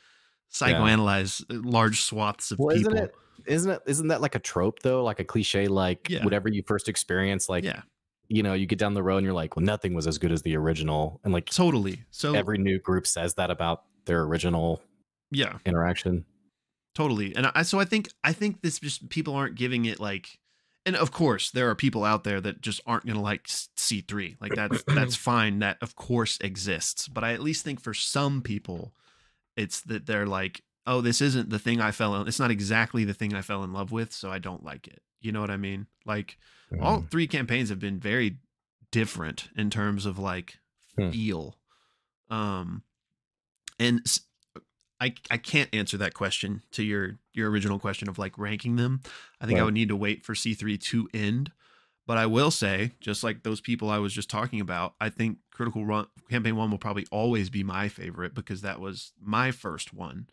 psychoanalyze uh, large swaths of
Well,
people.
isn't it? Isn't it? Isn't that like a trope though? Like a cliche? Like
Yeah.
whatever you first experience, like
yeah,
you know, you get down the road and you're like, well, nothing was as good as the original, and like
totally. So
every new group says that about their original
yeah,
interaction.
totally. And I so I think I think this just people aren't giving it like and of course there are people out there that just aren't going to like C3. Like that's that's fine that of course exists, but I at least think for some people it's that they're like, "Oh, this isn't the thing I fell in it's not exactly the thing I fell in love with, so I don't like it." You know what I mean? Like all three campaigns have been very different in terms of like
Hmm.
feel um and I I can't answer that question to your your original question of like ranking them i think i would need to wait for c3 to end but i will say just like those people i was just talking about i think critical role campaign one will probably always be my favorite because that was my first one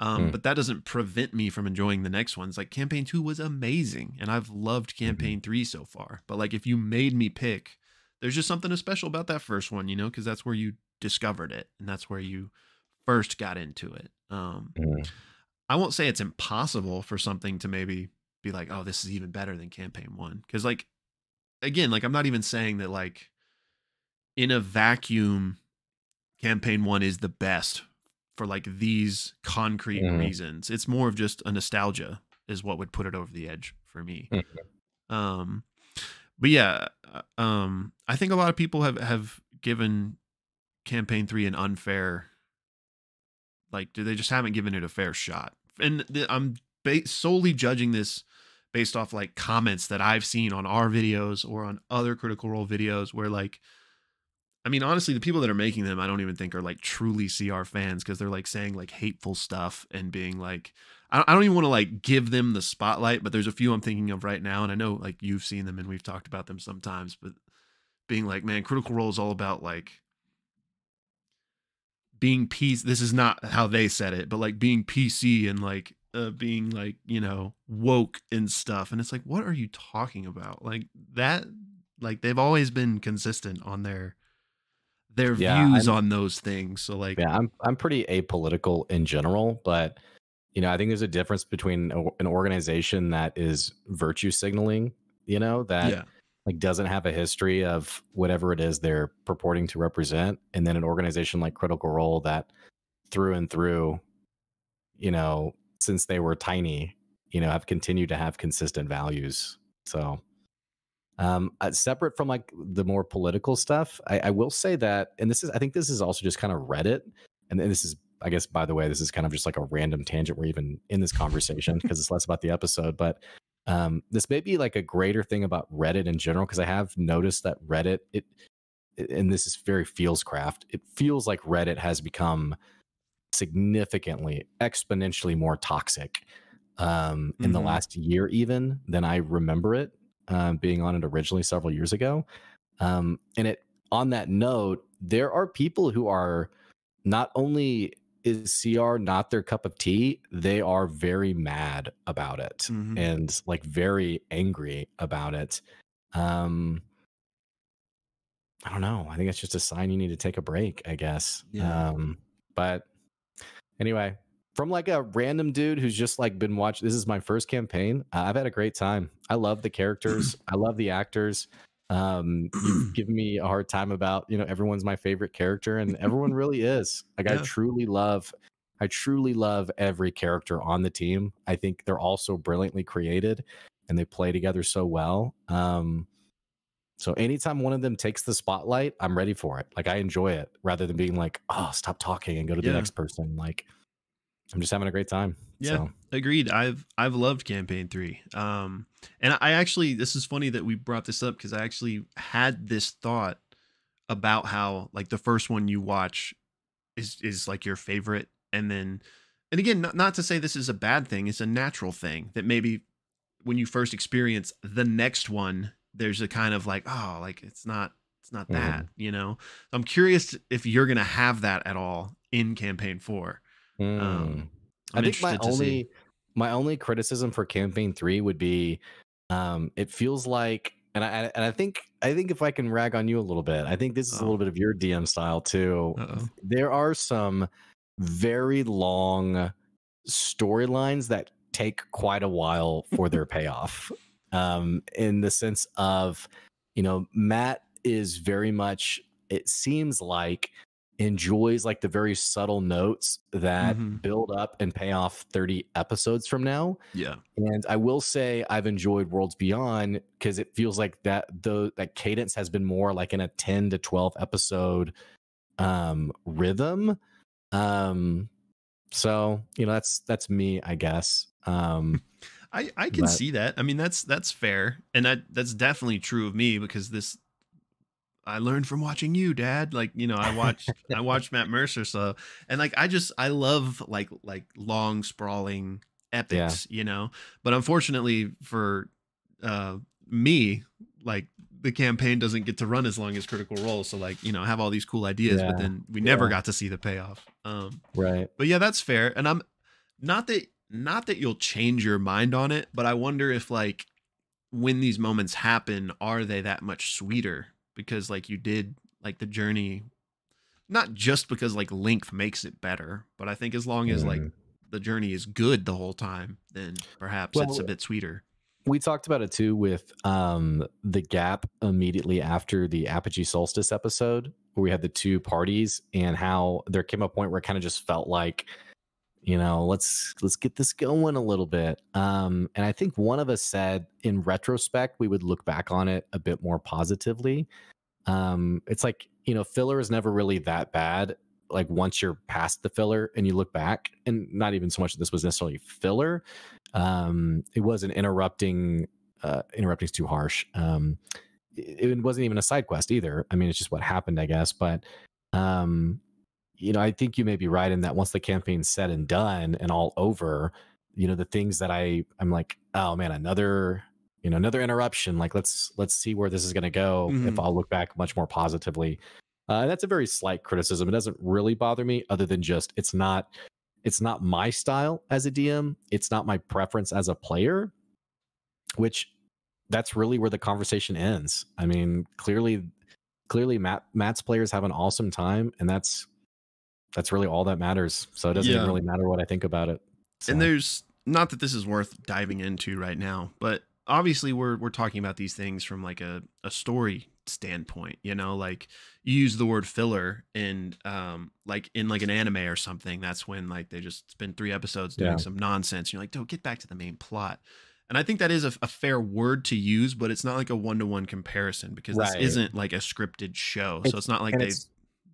um,
Hmm.
but that doesn't prevent me from enjoying the next ones. Like campaign two was amazing, and I've loved campaign three so far. But like, if you made me pick, there's just something special about that first one, you know, because that's where you discovered it, and that's where you first got into it. Um,
Mhm.
I won't say it's impossible for something to maybe be like, oh, this is even better than campaign one, because like, again, like I'm not even saying that like in a vacuum, campaign one is the best for like these concrete
Mhm.
reasons. It's more of just a nostalgia is what would put it over the edge for me. Um, but yeah, uh, um, I think a lot of people have have given campaign three an unfair, like, do they just haven't given it a fair shot and th- I'm ba- solely judging this based off like comments that I've seen on our videos or on other Critical Role videos where like I mean honestly the people that are making them I don't even think are like truly CR fans because they're like saying like hateful stuff and being like I don't even want to like give them the spotlight but there's a few I'm thinking of right now and I know like you've seen them and we've talked about them sometimes but being like man Critical Role is all about like being peace this is not how they said it but like being pc and like uh, being like you know woke and stuff and it's like what are you talking about? Like that like they've always been consistent on their their
Yeah,
views
I'm-
on those things so like
Yeah, I'm I'm pretty apolitical in general, but you know, I think there's a difference between a, an organization that is virtue signaling, you know, that
yeah.
like doesn't have a history of whatever it is they're purporting to represent, and then an organization like Critical Role that through and through, you know, since they were tiny, you know, have continued to have consistent values. So um uh, separate from like the more political stuff I, I will say that and this is i think this is also just kind of reddit and then this is i guess by the way this is kind of just like a random tangent we're even in this conversation because it's less about the episode but um this may be like a greater thing about reddit in general because i have noticed that reddit it it- and this is very feels craft it feels like reddit has become significantly exponentially more toxic um in the
Mhm.
last year even than i remember it um, being on it originally several years ago. Um, and it on that note, there are people who are not only is CR not their cup of tea, they are very mad about it
Mhm.
and like very angry about it. Um, I don't know. I think it's just a sign you need to take a break, I guess.
Yeah.
Um, but anyway, from like a random dude who's just like been watching, this is my first campaign. Uh, I've had a great time. I love the characters. I love the actors. Um, you've given me a hard time about, you know, everyone's my favorite character, and everyone really is. Like, I truly love, I truly love every character on the team. I think they're all so brilliantly created and they play together so well. Um, so anytime one of them takes the spotlight, I'm ready for it. Like I enjoy it rather than being like, oh, stop talking and go to the next person. Like I'm just having a great time.
Yeah.
So
agreed i've i've loved campaign three um and i actually this is funny that we brought this up because i actually had this thought about how like the first one you watch is is like your favorite and then and again not, not to say this is a bad thing it's a natural thing that maybe when you first experience the next one there's a kind of like oh like it's not it's not that you know i'm curious if you're gonna have that at all in campaign four
mm.
um
I think my
to see.
only my only criticism for campaign three would be um it feels like and I and I think I think if I can rag on you a little bit, I think this is a
Oh.
little bit of your DM style too.
Uh-oh.
There are some very long storylines that take quite a while for their payoff. Um, in the sense of, you know, Matt is very much, it seems like, enjoys like the very subtle notes that
Mhm.
build up and pay off 30 episodes from now.
yeah
And I will say I've enjoyed Worlds Beyond because it feels like that the that cadence has been more like in a 10 to 12 episode um rhythm. Um so, you know, that's that's me, I guess. Um
I I can
But-
see that. I mean, that's that's fair, and that that's definitely true of me because this I learned from watching you, Dad. Like you know, I watched I watched Matt Mercer, so and like I just I love like like long sprawling epics, you know. But unfortunately for uh me, like the campaign doesn't get to run as long as Critical Role, so like you know, have all these cool ideas,
Yeah,
but then we never
yeah.
got to see the payoff. Um,
right.
but yeah, that's fair. And I'm not that not that you'll change your mind on it, but I wonder if like when these moments happen, are they that much sweeter? Because like you did like the journey not just because like length makes it better, but I think as long as like
Mm.
the journey is good the whole time, then perhaps it's a bit sweeter.
we talked about it too with um the gap immediately after the apogee solstice episode where we had the two parties and how there came a point where it kind of just felt like you know let's let's get this going a little bit um and i think one of us said in retrospect we would look back on it a bit more positively um it's like you know filler is never really that bad like once you're past the filler and you look back, and not even so much that this was necessarily filler, um, it wasn't interrupting. Uh, interrupting is too harsh. Um, it, it wasn't even a side quest either. I mean, it's just what happened, I guess. But um, you know, I think you may be right in that once the campaign's said and done and all over, you know, the things that I I'm like, oh man, another you know another interruption. Like let's let's see where this is going to go.
Mhm.
If I'll look back much more positively, uh, that's a very slight criticism. It doesn't really bother me, other than just it's not it's not my style as a DM. It's not my preference as a player, which that's really where the conversation ends. I mean, clearly, clearly, Matt Matt's players have an awesome time, and that's that's really all that matters. So it doesn't
Yeah.
even really matter what I think about it. So,
And there's not that this is worth diving into right now, but obviously we're we're talking about these things from like a, a story standpoint, you know, like you use the word filler and um like in like an anime or something, that's when like they just spend three episodes doing
Yeah.
some nonsense. You're like, don't get back to the main plot. And I think that is a, a fair word to use, but it's not like a one to one comparison because
Right.
this isn't like a scripted show. so
It's-
it's not like they,
it's-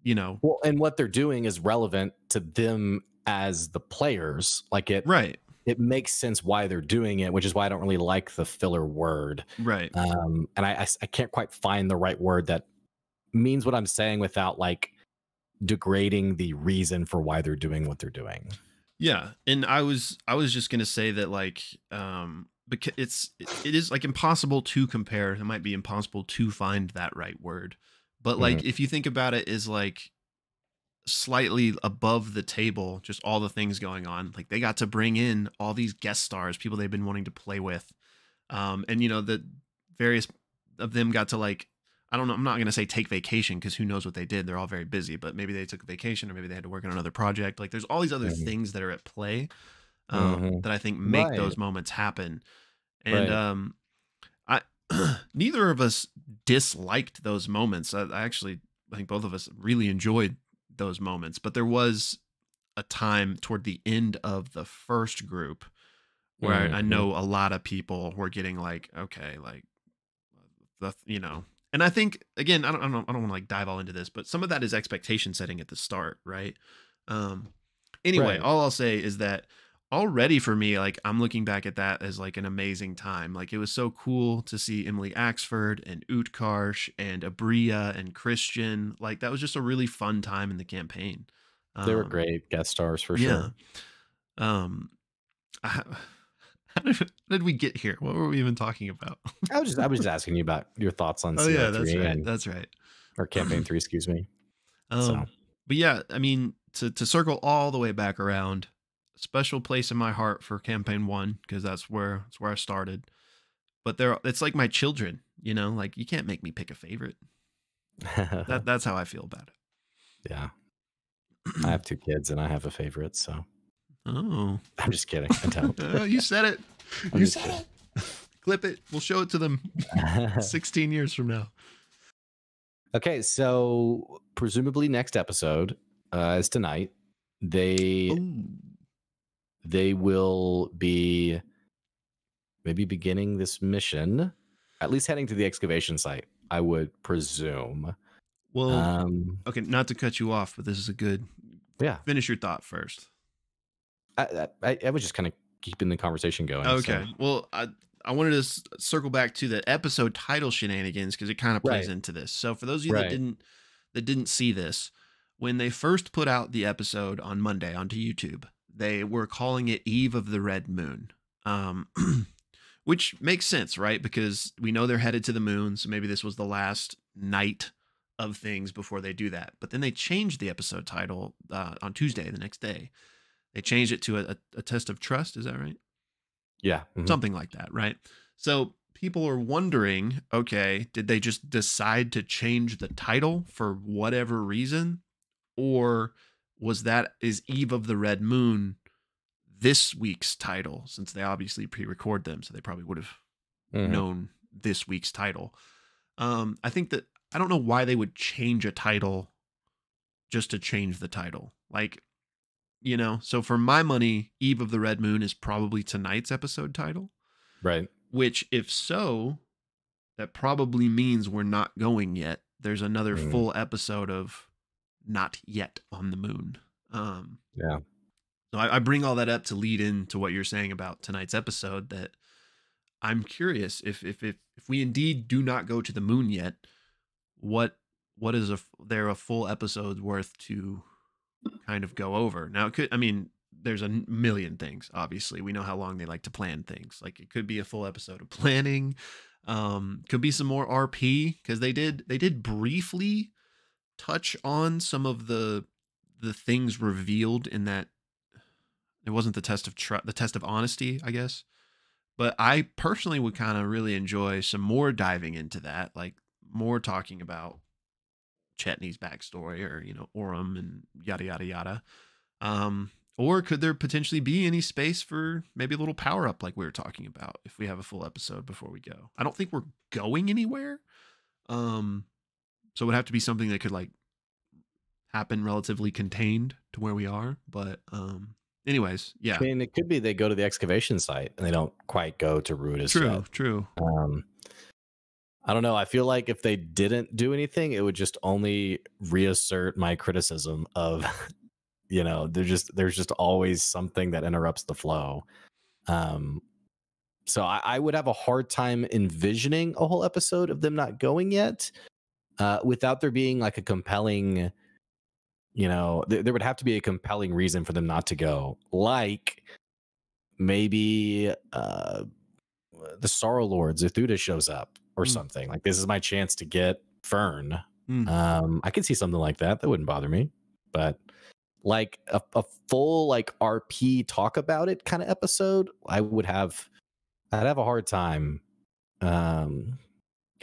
you know,
well, and what they're doing is relevant to them as the players. Like it,
right,
it makes sense why they're doing it, which is why I don't really like the filler word.
right.
um, and I can't quite find the right word that means what I'm saying without like degrading the reason for why they're doing what they're doing.
Yeah, and I was I was just gonna say that like um because it's it is like impossible to compare. It might be impossible to find that right word, but like if you think about it, is like slightly above the table, just all the things going on. Like they got to bring in all these guest stars, people they've been wanting to play with, um, and you know the various of them got to like I don't know. I'm not going to say take vacation because who knows what they did. They're all very busy, but maybe they took a vacation or maybe they had to work on another project. Like there's all these other
Mhm.
things that are at play um,
Mhm.
that I think make
Right.
those moments happen. And
Right.
um, neither of us disliked those moments. I, I actually I think both of us really enjoyed those moments. But there was a time toward the end of the first group where I, I
Mhm.
know a lot of people were getting like, okay, like the you know and i think again i don't i don't, I don't want to like dive all into this but some of that is expectation setting at the start right um anyway
Right.
all i'll say is that already for me like i'm looking back at that as like an amazing time like it was so cool to see emily axford and utkarsh and abria and christian like that was just a really fun time in the campaign
They were
Um,
great guest stars for
yeah
sure.
um I, how did, how did we get here what were we even talking about
I was just I was just asking you about your thoughts on
Oh yeah,
CR3
that's right.
and-
That's right.
or campaign three, excuse me.
Um,
So.
but yeah, I mean, to to circle all the way back around, special place in my heart for campaign one because that's where that's where I started. But they're it's like my children, you know, like you can't make me pick a favorite. That that's how I feel about it.
yeah. I have two kids and I have a favorite, so
Oh,
I'm just kidding. I don't.
Uh, you said it.
I'm
You said it. Clip it. We'll show it to them 16 years from now.
Okay, so presumably next episode uh, is tonight. They
Ooh.
They will be maybe beginning this mission, at least heading to the excavation site. I would presume.
Well,
Um,
okay, not to cut you off, but this is a good.
yeah,
Finish your thought first.
I, I, I was just kind of keeping the conversation going. so-
Okay. Well, I I wanted to s- circle back to the episode title shenanigans because it kind of plays
Right.
into this. So for those of you that didn't that didn't see this, when they first put out the episode on Monday onto YouTube, they were calling it Eve of the Red Moon. Um which makes sense, right? Because we know they're headed to the moon, so maybe this was the last night of things before they do that. But then they changed the episode title uh, on Tuesday, the next day. They changed it to a, a, test of trust. Is that right?
yeah, mhm.
something like that, right? So people are wondering, okay, did they just decide to change the title for whatever reason, or was that is Eve of the Red Moon this week's title? Since they obviously pre-record them, so they probably would have
Mhm.
known this week's title. Um, I think that I don't know why they would change a title just to change the title. Like, you know, so for my money, Eve of the Red Moon is probably tonight's episode title,
right.
which if so, that probably means we're not going yet. There's another
Mm.
full episode of not yet on the moon. Um,
Yeah.
so I, I bring all that up to lead into what you're saying about tonight's episode. That I'm curious if if if if we indeed do not go to the moon yet, what what is a there a full episode worth to kind of go over? Now it could I mean there's a million things. Obviously, we know how long they like to plan things. Like it could be a full episode of planning. Um, could be some more RP because they did they did briefly touch on some of the the things revealed in that it wasn't the test of tr- the test of honesty, I guess. But I personally would kind of really enjoy some more diving into that, like more talking about Chetney's backstory or you know Orym and yada yada yada. Um, or could there potentially be any space for maybe a little power up like we were talking about if we have a full episode before we go? I don't think we're going anywhere. Um, so it would have to be something that could like happen relatively contained to where we are. But um, anyways, yeah,
I mean, it could be they go to the excavation site and they don't quite go to Ruidus
true,
yet.
true.
Um, I don't know. I feel like if they didn't do anything, it would just only reassert my criticism of, you know, there's just there's just always something that interrupts the flow. Um, so I, I would have a hard time envisioning a whole episode of them not going yet, uh, without there being like a compelling, you know, th- there would have to be a compelling reason for them not to go, like maybe uh the Sorrow Lord Zethudha shows up or
Mm.
something. Like this is my chance to get Fearne.
Mm.
Um, I could see something like that. That wouldn't bother me. But like a, a full like RP talk about it kind of episode, I would have I'd have a hard time um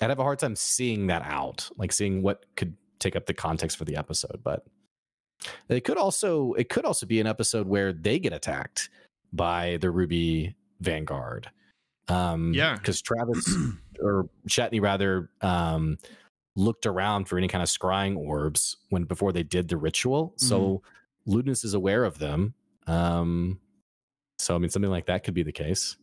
I'd have a hard time seeing that out, like seeing what could take up the context for the episode. But it could also it could also be an episode where they get attacked by the Ruby Vanguard. Um
Yeah.
because Travis or Chetney rather um looked around for any kind of scrying orbs when before they did the ritual. So Ludinus is aware of them. Um so I mean something like that could be the case.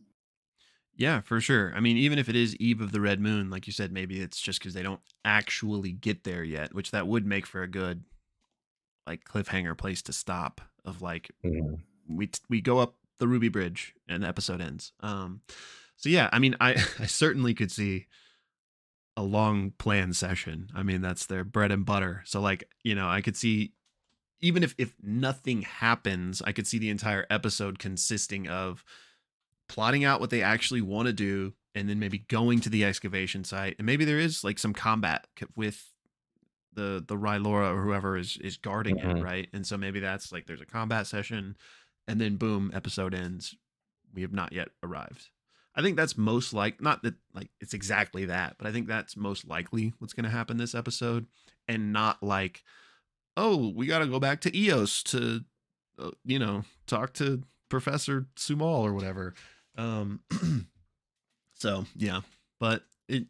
Yeah, for sure. I mean, even if it is Eve of the Red Moon, like you said, maybe it's just because they don't actually get there yet, which that would make for a good like cliffhanger place to stop. Of like we we go up the Ruby Bridge and the episode ends. Um, so yeah, I mean, I I certainly could see a long planned session. I mean, that's their bread and butter. So like, you know, I could see even if if nothing happens, I could see the entire episode consisting of plotting out what they actually want to do and then maybe going to the excavation site and maybe there is like some combat with the the Rylora or whoever is is guarding it,
Mhm.
right? And so maybe that's like there's a combat session and then boom, episode ends. We have not yet arrived. I think that's most like not that like it's exactly that, but I think that's most likely what's going to happen this episode and not like oh, we got to go back to EOS to uh, you know, talk to Professor Sumal or whatever. Um so, yeah, but it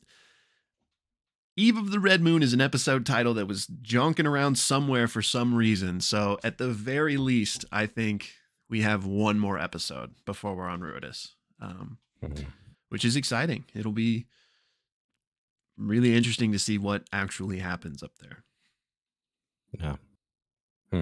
Eve of the Red Moon is an episode title that was junking around somewhere for some reason. So, at the very least, I think we have one more episode before we're on Ruidus, um,
Mhm.
which is exciting. It'll be really interesting to see what actually happens up there.
Yeah. Hmm.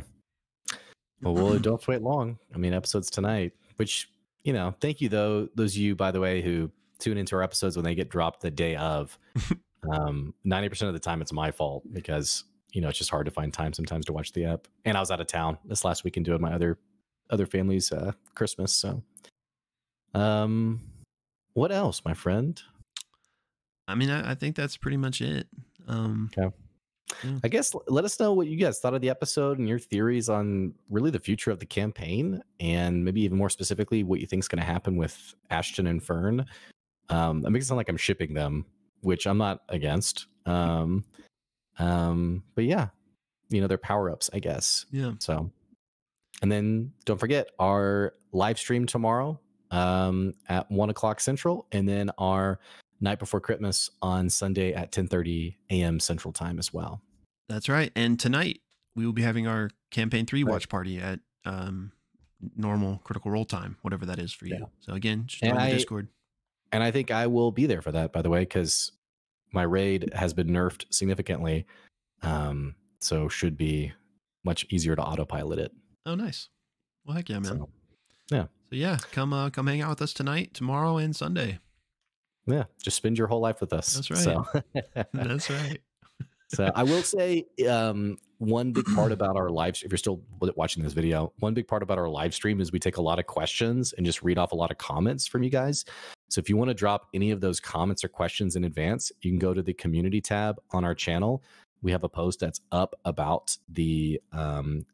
Well, well, don't have to wait long. I mean, episodes tonight, which, you know, thank you though, those of you, by the way, who tune into our episodes when they get dropped the day of. um, 90% of the time it's my fault because, you know, it's just hard to find time sometimes to watch the app. And I was out of town this last weekend doing my other other family's uh Christmas. So um what else, my friend?
I mean, I, I think that's pretty much it. Um,
I guess let us know what you guys thought of the episode and your theories on really the future of the campaign, and maybe even more specifically, what you think is going to happen with Ashton and Fearne. Um, that makes it sound like I'm shipping them, which I'm not against. Um, um, but yeah, you know, they're power ups, I guess.
yeah.
So, and then don't forget our live stream tomorrow um, at one o'clock central, and then our night before Christmas on Sunday at 10:30 a.m. Central Time as well.
That's right. And tonight we will be having our campaign three
Right.
watch party at um, normal critical role time, whatever that is for you.
Yeah.
So again, just join the
I-
Discord.
And I think I will be there for that, by the way, because my raid has been nerfed significantly. Um, so should be much easier to autopilot it.
Oh, nice. Well, heck yeah, man.
So, yeah.
So yeah, come uh, come hang out with us tonight, tomorrow, and Sunday.
Yeah, just spend your whole life with us.
That's right.
So,
That's right.
so I will say um, one big part about our live. If you're still watching this video, one big part about our live stream is we take a lot of questions and just read off a lot of comments from you guys. So if you want to drop any of those comments or questions in advance, you can go to the community tab on our channel. We have a post that's up about the um,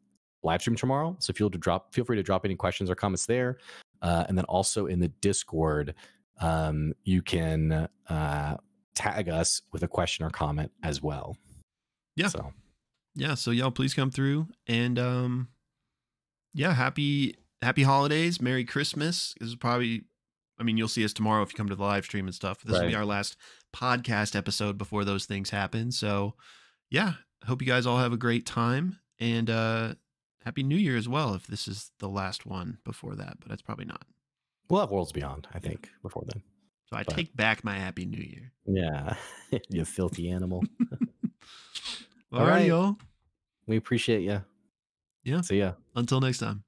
live stream tomorrow. So feel to drop, feel free to drop any questions or comments there. Uh, and then also in the Discord, um, you can uh, tag us with a question or comment as well.
Yeah.
So.
Yeah so y'all please come through and um yeah happy happy holidays. Merry christmas. This is probably i mean you'll see us tomorrow if you come to the live stream and stuff this will be our last podcast episode before those things happen. So yeah hope you guys all have a great time and uh happy new year as well if this is the last one before that but it's probably not
we'll have Worlds Beyond, I think, before then.
so i
But-
take back my happy new year
Yeah. you filthy animal.
all
All
right
right.
y'all
we appreciate you.
Yeah.
See ya.
until next time